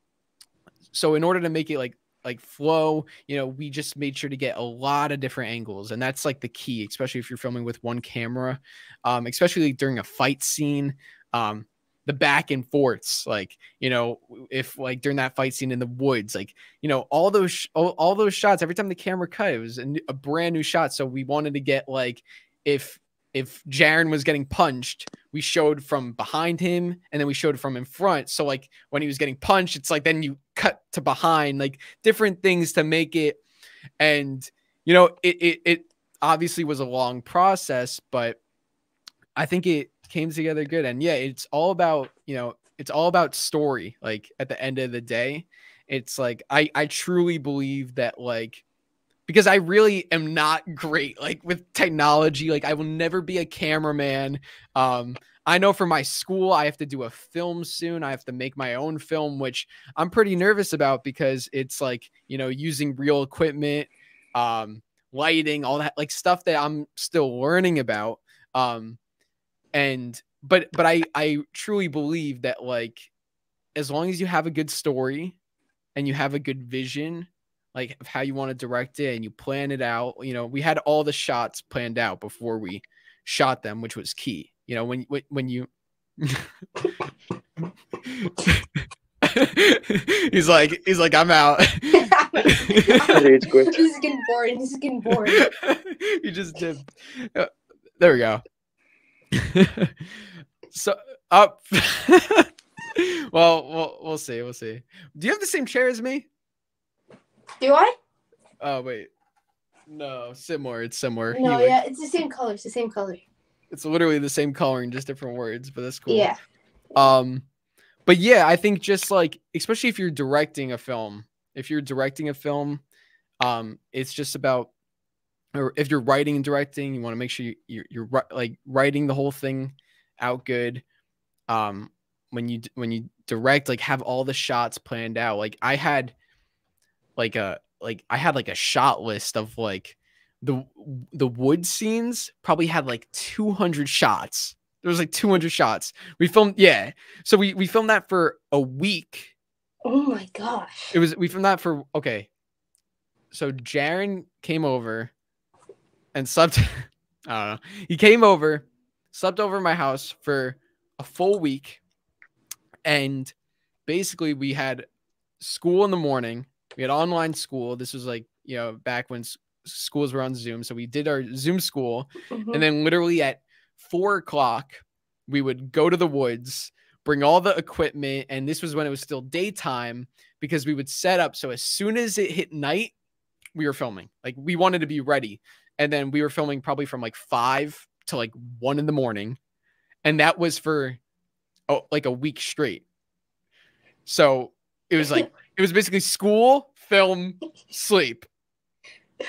D: so in order to make it like like flow, you know, we just made sure to get a lot of different angles, and that's like the key, especially if you're filming with one camera, um, especially during a fight scene. Um, the back and forths like you know if like during that fight scene in the woods like you know all those all, all those shots every time the camera cut it was a brand new shot so we wanted to get like if if Jaren was getting punched we showed from behind him and then we showed from in front so like when he was getting punched it's like then you cut to behind like different things to make it and you know it it, it obviously was a long process but I think it came together good. And yeah, it's all about, you know, it's all about story. Like at the end of the day, it's like I I truly believe that like because I really am not great like with technology. Like I will never be a cameraman. Um I know for my school I have to do a film soon. I have to make my own film which I'm pretty nervous about because it's like, you know, using real equipment, um lighting, all that like stuff that I'm still learning about. Um and but but i i truly believe that like as long as you have a good story and you have a good vision like of how you want to direct it and you plan it out you know we had all the shots planned out before we shot them which was key you know when when, when you he's like he's like i'm out
E: Rage quit.
F: this is getting boring. This is getting boring.
D: you just did Uh, there we go so up. well, we'll we'll see. We'll see. Do you have the same chair as me?
F: Do I?
D: Oh wait, no, similar. It's similar.
F: No, yeah, it's the same color. It's the same color.
D: It's literally the same coloring, just different words. But that's cool.
F: Yeah.
D: Um, but yeah, I think just like, especially if you're directing a film, if you're directing a film, um, it's just about, or if you're writing and directing, you want to make sure you, you're, you're like writing the whole thing out good. Um, when you when you direct, like have all the shots planned out. Like I had, like a like I had like a shot list of like the the wood scenes probably had like 200 shots. There was like 200 shots. We filmed, yeah. So we we filmed that for a week.
F: Oh my gosh.
D: It was we filmed that for okay. So Jaren came over and slept. I don't know. He came over, slept over my house for a full week, and basically we had school in the morning. We had online school. This was like you know back when schools were on Zoom. So we did our Zoom school,
F: Mhm.
D: and then literally at four o'clock, we would go to the woods, bring all the equipment. And this was when it was still daytime because we would set up. So as soon as it hit night, we were filming. Like we wanted to be ready. And then we were filming probably from like five to like one in the morning. And that was for oh, like a week straight. So it was like, it was basically school, film, sleep.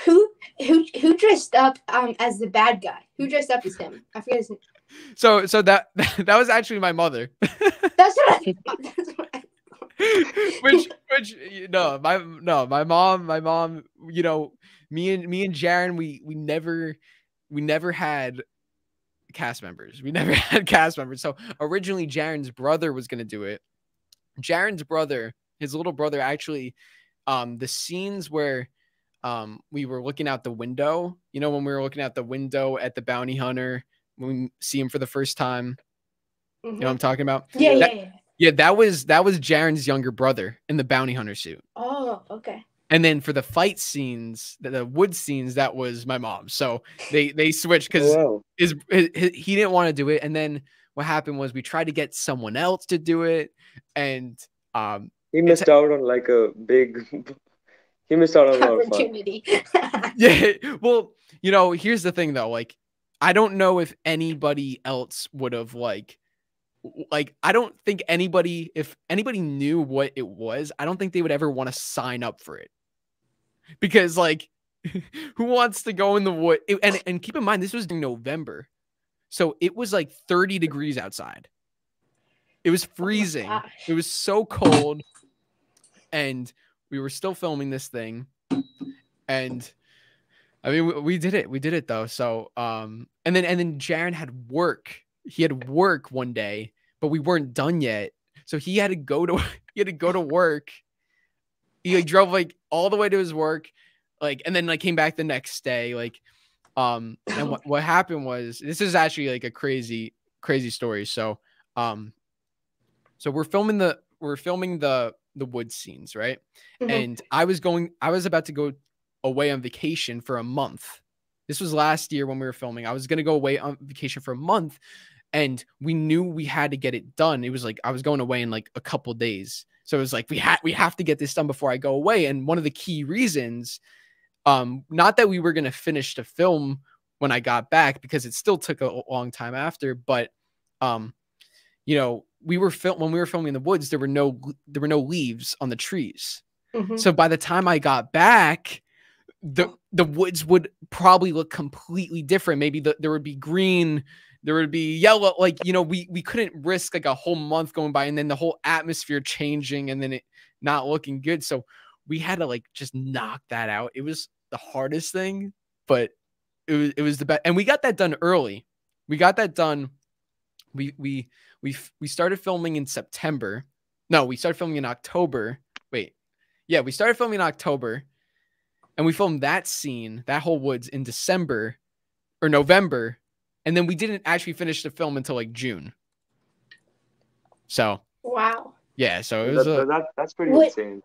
F: who who who dressed up um as the bad guy? Who dressed up as him? I forget his name.
D: So, so that, that was actually my mother.
F: That's what I thought. That's what I
D: which which you know my no my mom my mom you know me and me and Jaren we we never we never had cast members we never had cast members so originally Jaren's brother was going to do it Jaren's brother his little brother actually um the scenes where um we were looking out the window you know when we were looking out the window at the bounty hunter when we see him for the first time you know what I'm talking about
F: Yeah, yeah,
D: That-
F: yeah.
D: yeah, that was that was Jaren's younger brother in the bounty hunter suit.
F: Oh, okay.
D: And then for the fight scenes, the, the wood scenes, that was my mom. So they they switched because
E: Wow.
D: his, his, he didn't want to do it. And then what happened was we tried to get someone else to do it, and um
E: He missed out on like a big. He missed out on a lot of fun.
F: Opportunity.
D: yeah. Well, you know, here's the thing though. Like, I don't know if anybody else would have like, like, I don't think anybody, if anybody knew what it was, I don't think they would ever want to sign up for it. Because like, who wants to go in the wood? it- and and keep in mind, this was in November, so it was like 30 degrees outside. It was freezing.
F: gosh.
D: it was so cold, and we were still filming this thing, and I mean, we, we did it. We did it though. So, um, and then and then Jaren had work he had work one day, but we weren't done yet. So he had to go to he had to go to work. He like drove like all the way to his work, like and then like came back the next day. Like um and what, what happened was this is actually like a crazy, crazy story. So um so we're filming the we're filming the the wood scenes, right?
F: Mhm.
D: And I was going I was about to go away on vacation for a month. This was last year when we were filming. I was going to go away on vacation for a month and we knew we had to get it done. It was like I was going away in like a couple days. So it was like we had we have to get this done before I go away. And one of the key reasons um not that we were going to finish the film when I got back because it still took a long time after, but um you know, we were film when we were filming in the woods there were no there were no leaves on the trees.
F: Mhm.
D: So by the time I got back, the the woods would probably look completely different. Maybe the, there would be green, there would be yellow. Like you know, we we couldn't risk like a whole month going by and then the whole atmosphere changing and then it not looking good. So we had to like just knock that out. It was the hardest thing, but it was it was the best, and we got that done early. We got that done. We we we f- we started filming in September. No, we started filming in October. Wait, yeah, we started filming in October, and we filmed that scene, that whole woods, in December or November, and then we didn't actually finish the film until like June. So
F: Wow.
D: yeah, so it was
E: That,
D: a
E: that, that's pretty
F: What-
E: insane.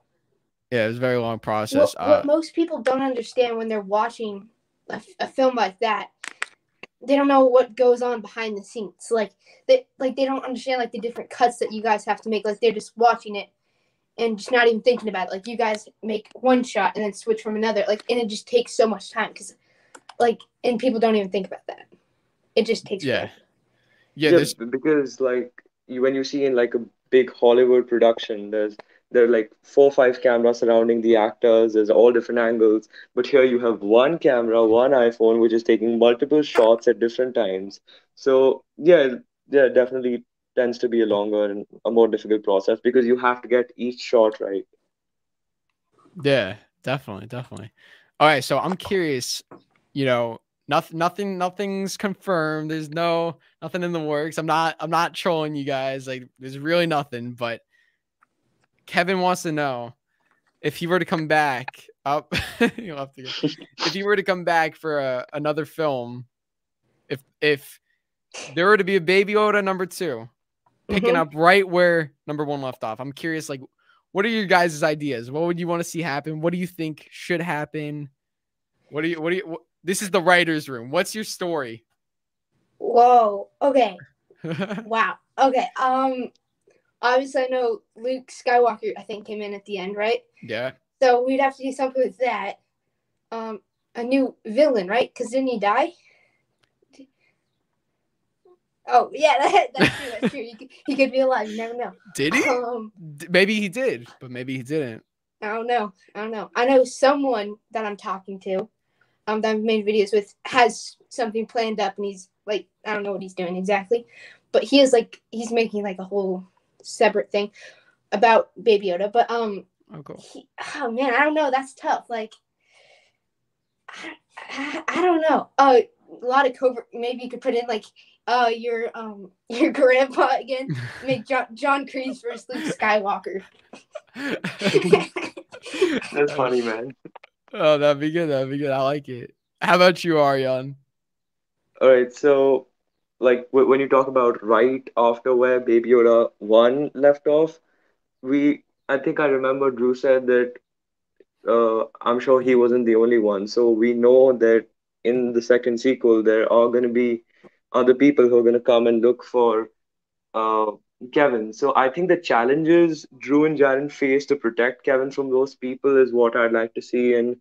D: yeah, it was a very long process.
F: what
D: Uh,
F: most people don't understand when they're watching a film like that, they don't know what goes on behind the scenes. Like they like they don't understand like the different cuts that you guys have to make. Like they're just watching it and just not even thinking about it. Like you guys make one shot and then switch from another. Like and it just takes so much time because like and people don't even think about that. It just takes
D: yeah,
F: forever.
D: yeah,
E: Yeah, because like you, when you see in like a big Hollywood production, there's there are like four or five cameras surrounding the actors. There's all different angles, but here you have one camera, one iPhone, which is taking multiple shots at different times. So yeah, yeah, definitely tends to be a longer and a more difficult process because you have to get each shot right.
D: Yeah, definitely, definitely. All right, so I'm curious, you know, nothing nothing nothing's confirmed. There's no nothing in the works. I'm not I'm not trolling you guys. Like there's really nothing, but Kevin wants to know if he were to come back up you'll have to go. if he were to come back for a, another film, if if there were to be a baby Yoda number 2, picking
F: Mhm.
D: up right where number 1 left off. I'm curious like what are your guys' ideas? What would you want to see happen? What do you think should happen? What do you what do you what, this is the writers room. What's your story?
F: Whoa. Okay. Wow. Okay. Um obviously I know Luke Skywalker I think came in at the end, right?
D: yeah.
F: So we'd have to do something with that. Um a new villain, right? Cuz didn't he die? Oh, yeah, that, that's true. That's true. He could, he could be alive. You never know.
D: Did he?
F: Um,
D: D- maybe he did, but maybe he didn't.
F: I don't know. I don't know. I know someone that I'm talking to, um, that I've made videos with, has something planned up, and he's like, I don't know what he's doing exactly, but he is like, he's making like a whole separate thing about Baby Yoda. But um,
D: Oh, cool.
F: he, oh man, I don't know. That's tough. Like, I, I, I don't know. Uh, a lot of covert. Maybe you could put in like, uh, your um, your grandpa again. Make John John Kreese versus Luke Skywalker.
E: That's funny, man.
D: Oh, that'd be good. That'd be good. I like it. How about you, Aryan?
E: All right, so like w when you talk about right after where Baby Yoda 1 left off, we I think I remember Drew said that uh, I'm sure he wasn't the only one. So we know that in the second sequel there are going to be other people who are going to come and look for uh, Kevin. So I think the challenges Drew and Jaren face to protect Kevin from those people is what I'd like to see in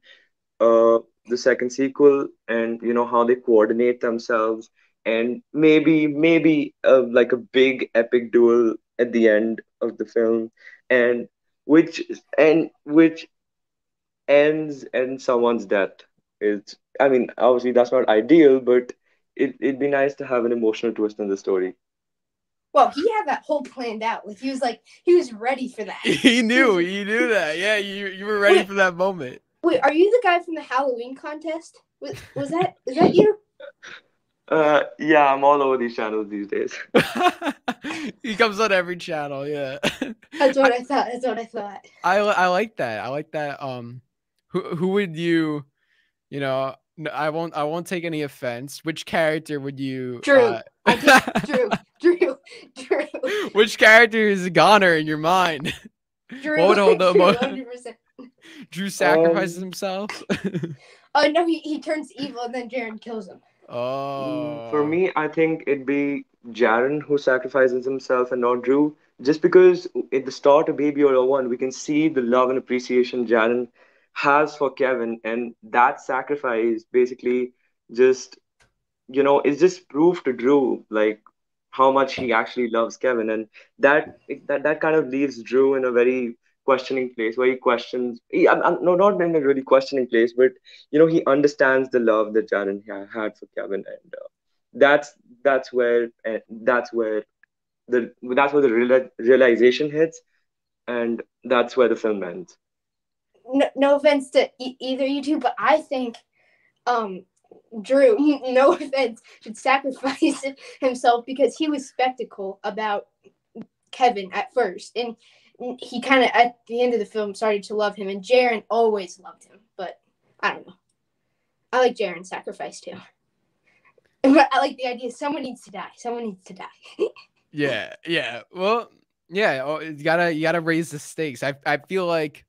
E: uh, the second sequel, and you know how they coordinate themselves, and maybe maybe uh, like a big epic duel at the end of the film, and which and which ends in someone's death. It's I mean obviously that's not ideal, but it it'd be nice to have an emotional twist in the story.
F: Well, he had that whole planned out. Like he was like he was ready for that.
D: he knew. He knew that. Yeah, you you were ready
F: Wait.
D: for that moment.
F: Wait, are you the guy from the Halloween contest? Was, was that is that you?
E: Uh, yeah, I'm all over these channels these days.
D: he comes on every channel. Yeah.
F: That's what I thought. That's what I thought.
D: I I like that. I like that. Um, who who would you, you know, I won't I won't take any offense. Which character would you?
F: Drew.
D: uh,
F: Drew, Drew, Drew,
D: Which character is a Goner in your mind?
F: Drew.
D: What would hold the
F: Drew,
D: mo-
F: 100%.
D: Drew sacrifices
E: Um,
D: himself.
F: Oh no, he, he turns evil and then Jaren kills him.
D: Oh,
E: For me, I think it'd be Jaren who sacrifices himself and not Drew. Just because at the start of Baby Yoda 1, we can see the love and appreciation Jaren has for Kevin, and that sacrifice basically just, you know, is just proof to Drew, like how much he actually loves Kevin, and that that that kind of leaves Drew in a very questioning place where he questions. He, I'm, I'm, no, not in a really questioning place, but you know, he understands the love that Jaren ha- had for Kevin, and uh, that's that's where uh, that's where the that's where the reala- realization hits, and that's where the film ends.
F: No, no offense to e- either you two, but I think um Drew, no offense, should sacrifice himself because he was spectacle about Kevin at first, and he kind of at the end of the film started to love him, and Jaren always loved him. But I don't know. I like Jaren's sacrifice too. But I like the idea someone needs to die. Someone needs to die.
D: Yeah, yeah. Well, yeah. Oh, you gotta you gotta raise the stakes. I I feel like,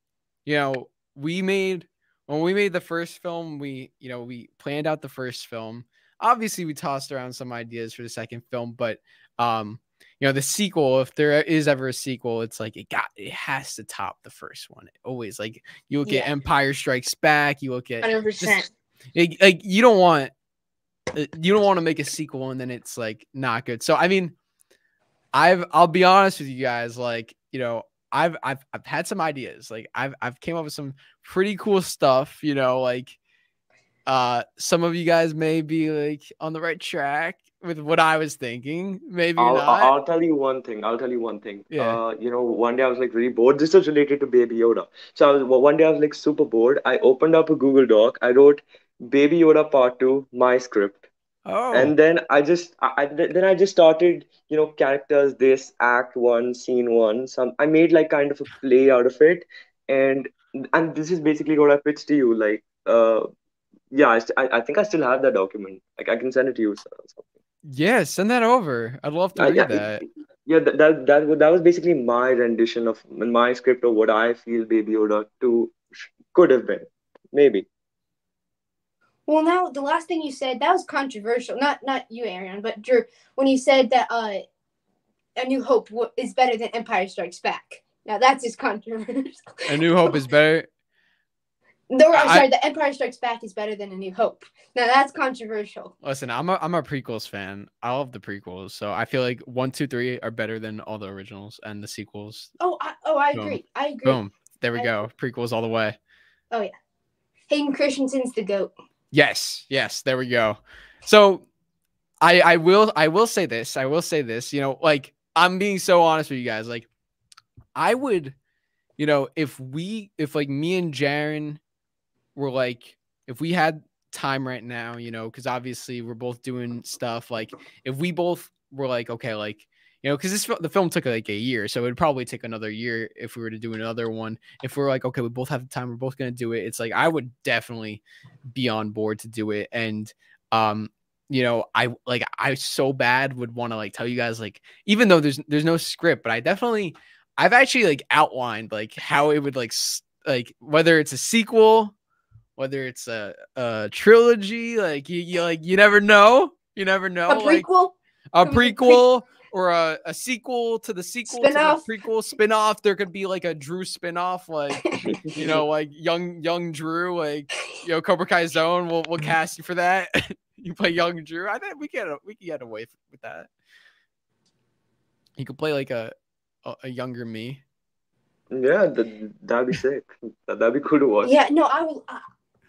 D: you know, we made when we made the first film, we you know we planned out the first film. Obviously, we tossed around some ideas for the second film, but um, you know, the sequel, if there is ever a sequel, it's like it got it has to top the first one. Always like you look at Empire Strikes Back, you look at
F: Hundred percent.
D: like, like you don't want uh, you don't want to make a sequel and then it's like not good. So I mean, I've I'll be honest with you guys, like you know, I've I've I've had some ideas. Like I've I've came up with some pretty cool stuff. You know, like uh, some of you guys may be like on the right track with what I was thinking. Maybe
E: I'll,
D: not.
E: I'll tell you one thing. I'll tell you one thing.
D: Yeah.
E: Uh, you know, one day I was like really bored. This is related to Baby Yoda. So I was well, one day I was like super bored. I opened up a Google Doc. I wrote Baby Yoda Part Two, my script.
D: oh,
E: and then I just I, then I just started you know characters this act one scene one some I made like kind of a play out of it and and this is basically what I pitched to you like uh yeah I, I, I think I still have that document like I can send it to you so, so.
D: Yeah, send that over. I'd love to
E: Uh,
D: read
E: yeah,
D: that.
E: yeah that, that that that was basically my rendition of my script of what I feel Baby Yoda 2 could have been maybe
F: Well, now the last thing you said that was controversial. Not not you, Aryan, but Drew. When you said that uh, A New Hope w- is better than Empire Strikes Back. Now that's just controversial.
D: A New Hope is better.
F: No, I'm
D: I-
F: sorry. The Empire Strikes Back is better than A New Hope. Now that's controversial.
D: Listen, I'm a I'm a prequels fan. I love the prequels, so I feel like one, two, three are better than all the originals and the sequels.
F: Oh, I, oh, I
D: Boom.
F: agree. I agree.
D: Boom, there we
F: I-
D: go. Prequels all the way.
F: Oh yeah, Hayden Christensen's the goat.
D: Yes, yes, there we go. So I I will I will say this. I will say this, you know, like I'm being so honest with you guys. Like I would, you know, if we if like me and Jaren were like if we had time right now, you know, because obviously we're both doing stuff like if we both were like, okay, like you know, because this the film took like a year, so it would probably take another year if we were to do another one. If we're like, okay, we both have the time, we're both gonna do it. It's like I would definitely be on board to do it, and um, you know, I like I so bad would want to like tell you guys like even though there's there's no script, but I definitely I've actually like outlined like how it would like like whether it's a sequel, whether it's a a trilogy, like you, you like you never know, you never know,
F: a
D: like
F: prequel.
D: a
F: Could a
D: prequel or a, a sequel to the sequel
F: Spin-off.
D: to the prequel spin-off there could be like a drew spin-off like you know like young young drew like you know cobra kai zone we'll, we'll cast you for that you play young drew i think we get we can get away with that you could play like a a, a younger me
E: yeah that, that'd be sick that, that'd be cool to watch
F: Yeah, no, I will. Uh,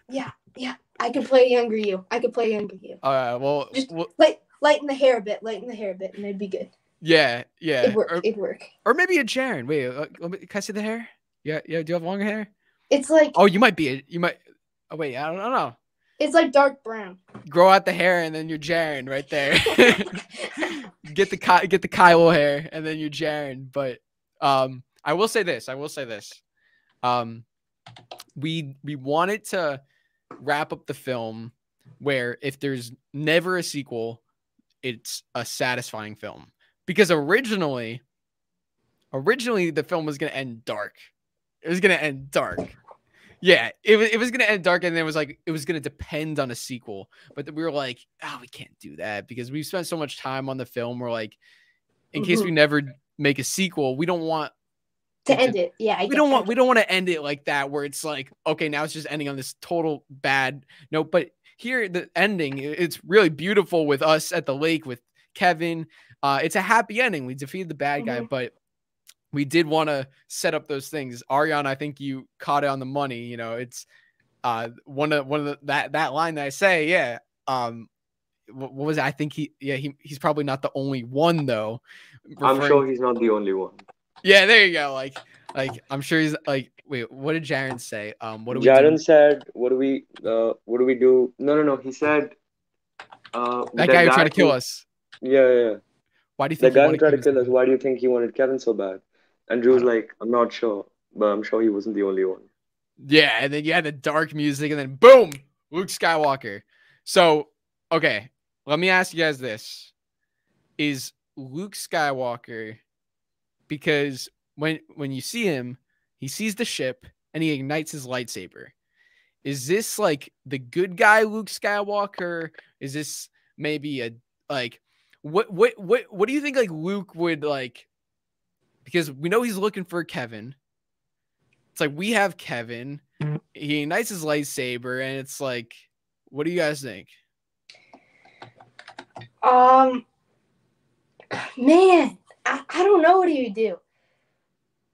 F: yeah, yeah. I could play younger you. I could play younger you.
D: all right well,
F: Just-
D: well
F: Light, lighten the hair a bit. Lighten the hair a bit, and it'd be good.
D: yeah yeah
F: It'd work.
D: or,
F: It'd work.
D: or maybe a Jaren. wait uh, me, can i see the hair yeah yeah do you have longer hair
F: It's like
D: oh you might be a, you might oh wait i don't, I don't know
F: It's like dark brown.
D: grow out the hair and then you're Jaren right there. get the get the Kylo hair and then you're Jaren. But um, I will say this. I will say this. Um, we we wanted to wrap up the film where if there's never a sequel, it's a satisfying film because originally, originally the film was gonna end dark. It was gonna end dark. Yeah, it was it was gonna end dark, and then it was like it was gonna depend on a sequel. But we were like, oh, we can't do that because we've spent so much time on the film. We're like, in case
F: Mhm.
D: we never make a sequel, we don't want
F: To
D: It's a-
F: end it. Yeah, I
D: we don't
F: that.
D: want we don't want to end it like that where it's like okay now it's just ending on this total bad note but here the ending it's really beautiful with us at the lake with kevin uh it's a happy ending we defeated the bad guy
F: Mhm.
D: but we did want to set up those things aryan i think you caught it on the money you know it's uh one of one of the that that line that i say yeah um what, what was it? i think he yeah he, he's probably not the only one though
E: I'm sure he's not the only one.
D: Yeah, there you go. Like, like I'm sure he's like, wait, what did Jaren say? Um, what do we
E: Jaren said, "What do we? Uh, what do we do?" No, no, no. He said, uh,
D: That guy who tried to kill
E: who-
D: us.
E: Yeah, yeah. yeah.
D: Why do you think? the
E: guy who tried to kill us. Why do you think he wanted Kevin so bad? And Drew's like, "I'm not sure, but I'm sure he wasn't the only one."
D: Yeah, and then you had the dark music, and then boom, Luke Skywalker. So, okay, let me ask you guys this: Is Luke Skywalker because when when you see him, he sees the ship and he ignites his lightsaber. Is this like the good guy Luke Skywalker? Is this maybe a like what what what what do you think like Luke would like because we know he's looking for Kevin. It's like we have Kevin. He ignites his lightsaber, and it's like, what do you guys think?
F: Um, man, I, I don't know what he would do.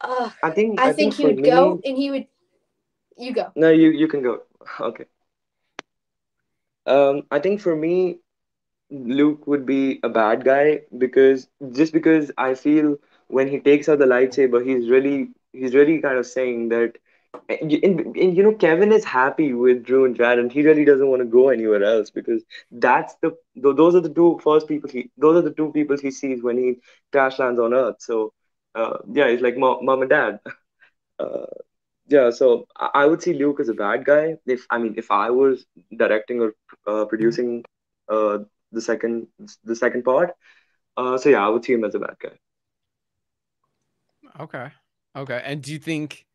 F: Uh,
E: I think.
F: I, think, he would
E: me-
F: go and he would. You go.
E: No, you you can go. Okay. Um, I think for me, Luke would be a bad guy because just because I feel when he takes out the lightsaber, he's really he's really kind of saying that. And, you- and, and you know, Kevin is happy with Drew and Jad, and he really doesn't want to go anywhere else because that's the th- those are the two first people he those are the two people he sees when he crash lands on Earth. So, uh, yeah, he's like mom, mom and dad. Uh, yeah, so I I would see Luke as a bad guy. If I mean, if I was directing or uh, producing uh, the second the second part, uh, so yeah, I would see him as a bad guy.
D: Okay. Okay. And do you think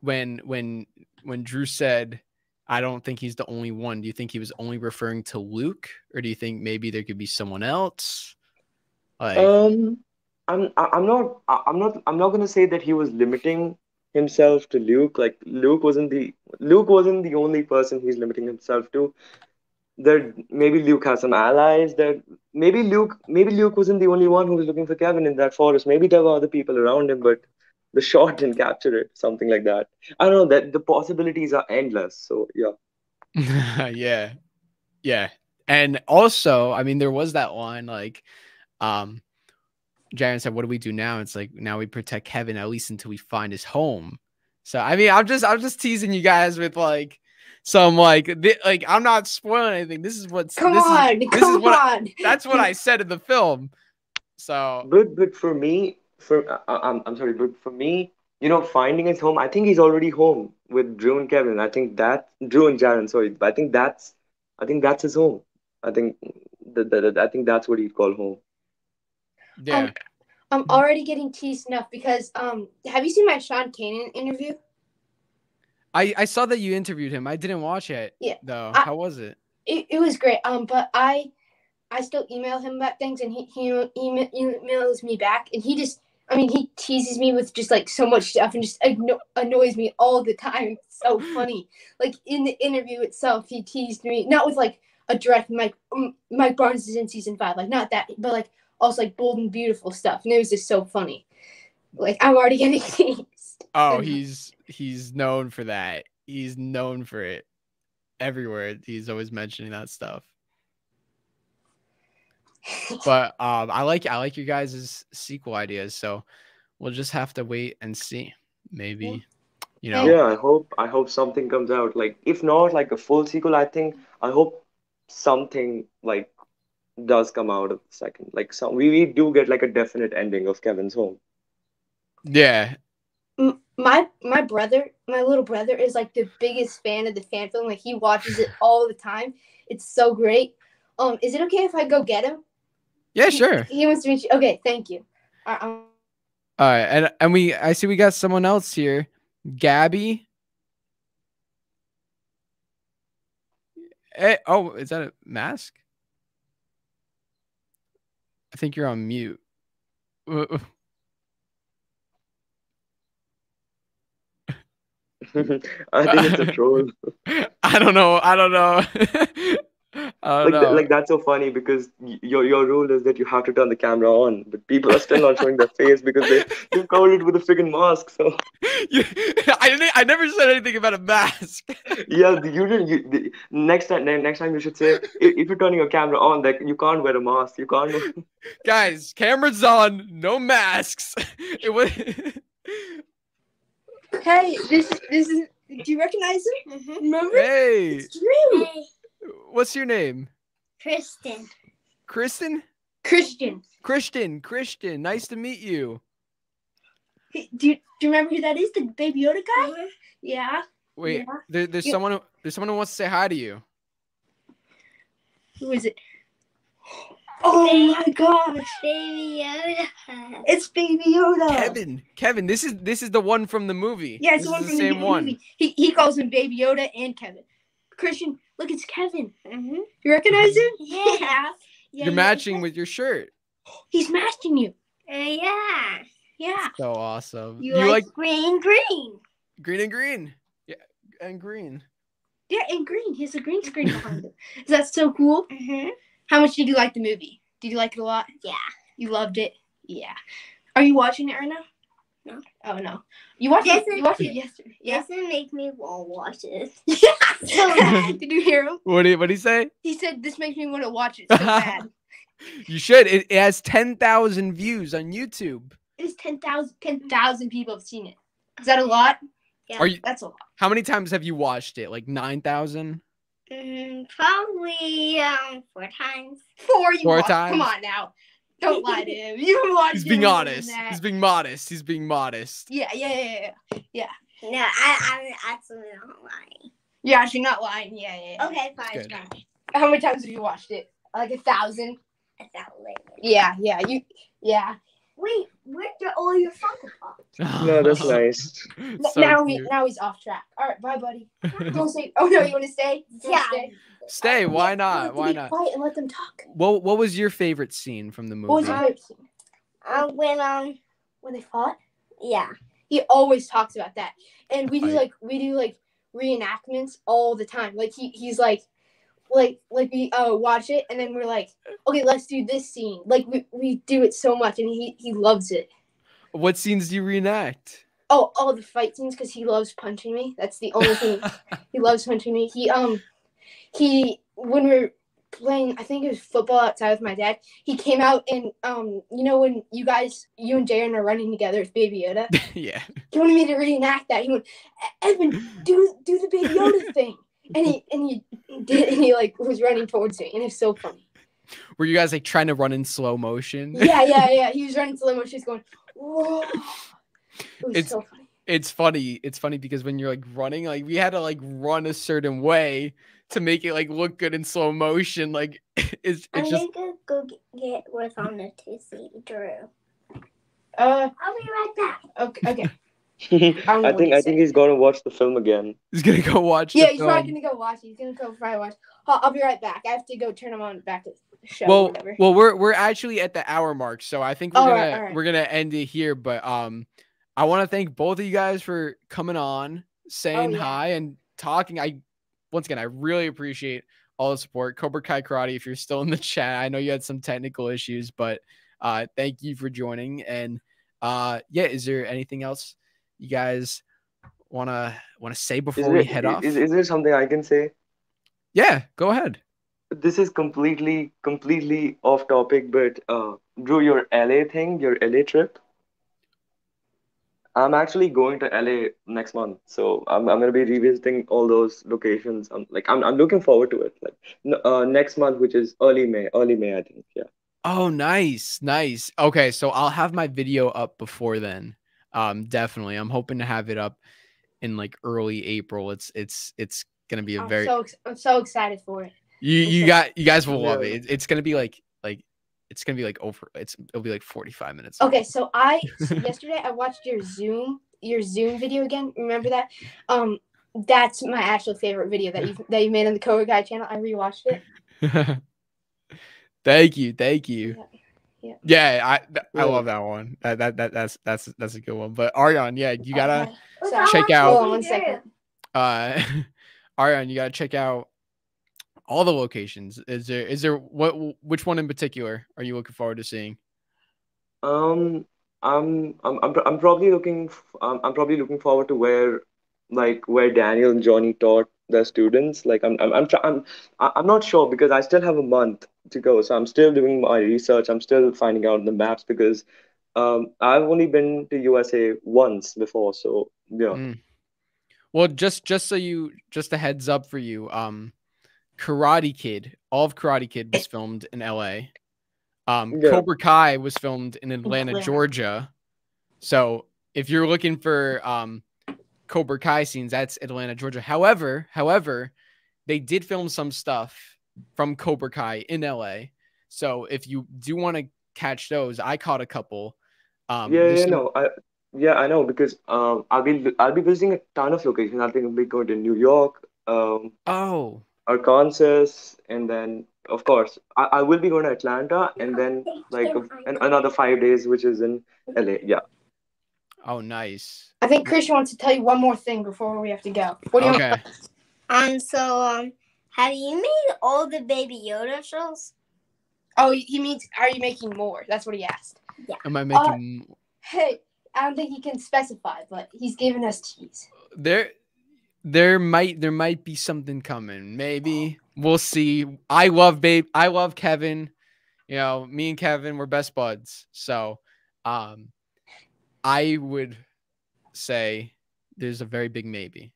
D: when when when Drew said I don't think he's the only one, do you think he was only referring to Luke or do you think maybe there could be someone else? Like
E: Um, I'm I'm not I'm not I'm not gonna say that he was limiting himself to Luke. Like Luke wasn't the Luke wasn't the only person he's limiting himself to. There maybe Luke has some allies. That maybe Luke maybe Luke wasn't the only one who was looking for Kevin in that forest. Maybe there were other people around him, but the shot didn't capture it. Something like that. I don't know. That the possibilities are endless. So yeah.
D: yeah. Yeah. And also, I mean, there was that line like um Jaren said, What do we do now? It's like now we protect Kevin at least until we find his home. So I mean, I'm just I'm just teasing you guys with like some like thi- like I'm not spoiling anything. This is what's
F: Come
D: this
F: on,
D: is, this
F: come
D: is what I-
F: on.
D: that's what I said in the film. So
E: But but for me, for uh, uh, I'm I'm sorry, but for me, you know, finding his home, I think he's already home with Drew and Kevin. I think that Drew and Jaren, sorry, but I think that's I think that's his home. I think that, that, that- I think that's what he'd call home.
D: yeah.
F: I'm already getting teased enough because um, have you seen my Sean Kanan interview?
D: I, I saw that you interviewed him. I didn't watch it
F: Yeah,
D: though.
F: I-
D: How was it?
F: It, it was great. Um, but I I still email him about things, and he he email, emails me back, and he just I mean he teases me with just like so much stuff, and just anno- annoys me all the time. It's so funny. Like in the interview itself, he teased me not with like a direct Mike Mike Barnes is in season five, like not that, but like also like bold and beautiful stuff, and it was just so funny. Like I'm already getting teased.
D: Oh, he's he's known for that. He's known for it everywhere. He's always mentioning that stuff. But um, I like I like your guys' sequel ideas. So we'll just have to wait and see. Maybe You know.
E: Yeah, I hope I hope something comes out. Like if not like a full sequel, I think I hope something like does come out of the second. Like some we, we do get like a definite ending of Kevin's home.
D: Yeah.
F: My my brother, my little brother, is like the biggest fan of the fan film. Like he watches it all the time. It's so great. Um, is it okay if I go get him?
D: Yeah, sure.
F: He wants to meet you. Okay, thank you. All right, um,
D: All right, and and we I see we got someone else here, Gabby. Hey, oh, is that a mask? I think you're on mute. Uh,
E: I think it's a troll.
D: I don't know. I don't know. I don't
E: Like, th- like that's so funny because y- your your rule is that you have to turn the camera on, but people are still not showing their face because they you covered it with a freaking mask. So
D: You- I didn't. I never said anything about a mask.
E: yeah, the- you didn't. You, the, next time, next time you should say if, if you're turning your camera on, like you can't wear a mask. You can't.
D: Guys, cameras on, no masks. It was.
F: hey, this is this is. Do you recognize him? Mm-hmm. Remember?
D: hey,
F: It's Drew.
G: Hey,
D: what's your name?
G: Kristen.
D: Kristen.
F: Christian.
D: Christian. Christian. Nice to meet you.
F: Hey, do you, do you remember who that is? The Baby Yoda guy? Yeah.
D: Wait,
F: Yeah.
D: there, there's
F: You-
D: someone. Who, there's someone who wants to say hi to you.
F: Who is it? Oh my gosh!
G: Baby Yoda.
F: It's Baby Yoda.
D: Kevin. Kevin. This is this is the one from the movie.
F: Yeah, it's
D: this
F: the one from
D: the
F: the
D: same one.
F: He he calls him Baby Yoda and Kevin. Christian, look, it's Kevin.
G: Mm-hmm.
F: You recognize him?
G: Yeah.
F: yeah.
D: You're matching with your shirt.
F: He's matching you.
G: Uh, yeah.
F: Yeah.
D: So awesome.
G: You, like, green, green.
D: green and green. Yeah, and green.
F: Yeah, and green. He has a green screen behind him. Is that so cool?
G: Mm-hmm.
F: How much did you like the movie? Did you like it a lot?
G: Yeah.
F: You loved it? Yeah. Are you watching it right now?
G: No.
F: Oh no. You watched it.
G: Doesn't-
F: You watched it yesterday. Yeah.
G: Doesn't make me want to watch it.
F: Yeah.
G: So bad.
F: Did you hear him?
D: What did what did he say?
F: He said this makes me want to watch it so bad.
D: You should. It, it has ten thousand views on YouTube.
F: It is 10,000 10,000 people have seen it. Is that a lot?
G: Yeah.
D: Are you?
F: That's a lot.
D: How many times have you watched it? Like nine thousand.
G: Mm, probably um four times.
F: Four you
D: Four
F: watched. Come on now. Don't lie to him. You watched
D: He's being honest.
F: that.
D: He's being modest. He's being modest.
F: yeah, yeah, yeah, yeah.
G: No, I, I'm absolutely not lying.
F: You're actually not lying. Yeah, yeah. yeah.
G: Okay, fine, fine.
F: How many times have you watched it? Like a thousand?
G: A thousand.
F: Yeah, yeah. You, yeah.
G: Wait, where did all your Funko Pops?
E: no, that's nice.
F: N-
D: So
F: now he,
D: cute.
F: now he's off track. All right, bye, buddy. Don't say. Oh no, you want to stay? You wanna
G: Yeah.
F: Stay?
D: Stay. Why
F: Yeah,
D: not?
F: to
D: Why
F: be
D: not?
F: Quiet and let them talk.
D: What What was your favorite scene from the movie?
F: What was your favorite scene?
G: Um, when um,
F: When they fought?
G: yeah.
F: he always talks about that and we do
D: Right.
F: like we do like reenactments all the time like he he's like like like we uh watch it and then we're like okay let's do this scene like we, we do it so much and he he loves it
D: What scenes do you reenact?
F: oh all the fight scenes because he loves punching me that's the only thing he loves punching me he um he when we are playing i think it was football outside with my dad he came out and um you know when you guys you and Jaren are running together with baby yoda
D: yeah.
F: he wanted me to reenact that. He went, "E-, Evan, do do the baby Yoda thing, and he and he did, and he like was running towards me, and it's so funny.
D: Were you guys like trying to run in slow motion?
F: Yeah, yeah, yeah. He was running slow motion, just going, whoa. It was
D: It's-
F: so funny.
D: It's funny. It's funny because when you're like running, like we had to like run a certain way to make it like look good in slow motion. Like it's
G: I'm
D: it's just
G: gonna go get, get what's on the Tissy, Drew.
F: Uh,
G: I'll be right back.
F: okay, okay.
E: I
F: what
E: think I think he's gonna watch the film again.
D: he's gonna go watch.
F: Yeah,
D: the
F: he's probably
D: film.
F: gonna go watch. it. He's gonna go probably watch. I'll, I'll be right back. I have to go turn him on back to the show.
D: well
F: whatever.
D: well we're we're actually at the hour mark so i think we're
F: All
D: gonna
F: right, all right.
D: we're gonna end it here but um i want to thank both of you guys for coming on saying
F: yeah.
D: hi and talking i once again i really appreciate all the support cobra kai karate if you're still in the chat i know you had some technical issues but uh thank you for joining and uh yeah is there anything else you guys want to want to say before
E: there,
D: we head off
E: is, is there something I can say?
D: yeah go ahead
E: This is completely completely off topic, but uh, Drew, your LA thing, your LA trip. I'm actually going to LA next month, so I'm I'm gonna be revisiting all those locations. I'm like I'm I'm looking forward to it. Like uh next month, which is early May, early May, I think. Yeah.
D: Oh, nice, nice. Okay, so I'll have my video up before then. Um, definitely. I'm hoping to have it up in like early April. It's it's it's gonna be a
F: I'm
D: very
F: so ex- I'm so excited for it.
D: you you got you guys will love it. It- It's gonna be like like it's gonna be like over. It's it'll be like 45 minutes.
F: Okay, so I so yesterday I watched your Zoom your Zoom video again. Remember that? Um, that's my actual favorite video that you that you made on the Cobra Kai channel. I rewatched it.
D: thank you, thank you.
F: Yeah,
D: Yeah, I th- I love that one. That, that that that's that's that's a good one. But Aryan, yeah, you gotta
F: Okay. So-
D: check out-
F: Hold on one second.
D: uh Aryan, you gotta check out all the locations. Is there is there what which one in particular are you looking forward to seeing?
E: Um, I'm I'm I'm, I'm probably looking I'm, I'm probably looking forward to where like where Daniel and Johnny taught their students. Like I'm I'm I'm I'm I'm not sure because I still have a month to go, so I'm still doing my research. I'm still finding out the maps because um I've only been to USA once before, so yeah.
D: Mm. Well, just just so you just a heads up for you, um Karate Kid, all of Karate Kid was filmed in LA. Um
E: Yeah.
D: Cobra Kai was filmed in Atlanta. Georgia. So, if you're looking for um Cobra Kai scenes, that's Atlanta, Georgia. However, however, they did film some stuff from Cobra Kai in LA. So, if you do want to catch those, I caught a couple. Um
E: Yeah, yeah,
D: some-
E: no, I yeah, I know because um I'll be I'll be visiting a ton of locations. I think I'll be going to New York, um,
D: Oh,
E: Arkansas, and then of course I, I will be going to Atlanta, and then like a, an, another five days, which is in LA. Yeah.
D: oh nice.
F: I think Christian wants to tell you one more thing before we have to go. What do you
D: Okay.
G: Um, so, um, have you made all the Baby Yoda shows?
F: Oh, he means are you making more? That's what he asked. Yeah.
D: Am I
F: Uh,
D: making
F: Hey, I don't think he can specify, but he's giving us tease.
D: there there might there might be something coming maybe we'll see i love babe i love kevin you know me and kevin we're best buds so um i would say there's a very big maybe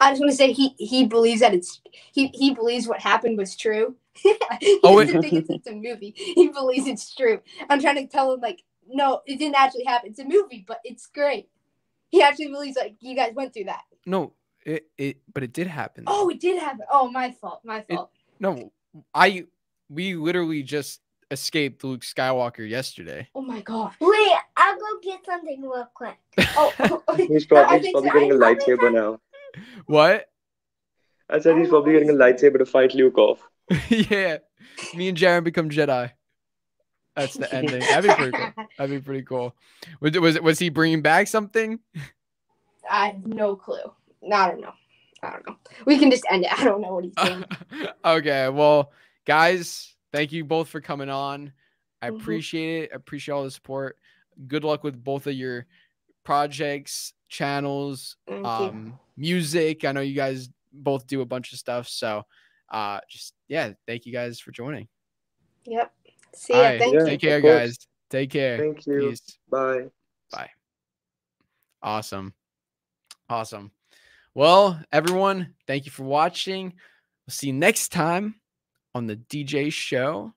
F: I just want to say he he believes that it's he he believes what happened was true. he
D: Oh,
F: doesn't
D: it-
F: think it's, it's a movie. He believes it's true. I'm trying to tell him like, no, it didn't actually happen. It's a movie, but it's great. He actually believes like you guys went through that.
D: no it, it but it did happen
F: Oh, it did happen. Oh, my fault. My
D: It-
F: fault.
D: no i we literally just escaped luke skywalker yesterday
F: oh my god.
G: Wait, I'll go get something real quick.
F: Oh,
E: He's probably he's probably
F: so.
E: getting a
F: I- I
E: lightsaber now.
D: what
E: I said he's probably getting a lightsaber to fight Luke off.
D: yeah me and Jaren become jedi that's the ending that'd be pretty cool That'd be pretty cool. Was was was he bringing back something?
F: I have no clue. No, I don't know. I don't know. We can just end it. I don't know what he's doing.
D: okay, well, guys, thank you both for coming on. I
F: Mhm.
D: appreciate it. I appreciate all the support. Good luck with both of your projects, channels,
F: Thank you.
D: um, music. I know you guys both do a bunch of stuff, so uh, just yeah, thank you guys for joining.
F: Yep. See
D: All
F: ya.
D: right,
F: Thank
E: Yeah.
F: you.
D: take care, guys. Take care.
E: Thank you.
D: Peace.
E: Bye.
D: Awesome. Awesome. Well, everyone, thank you for watching. We'll see you next time on the DJ show.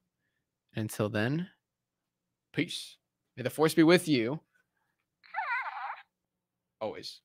D: Until then, peace. May the force be with you. Always.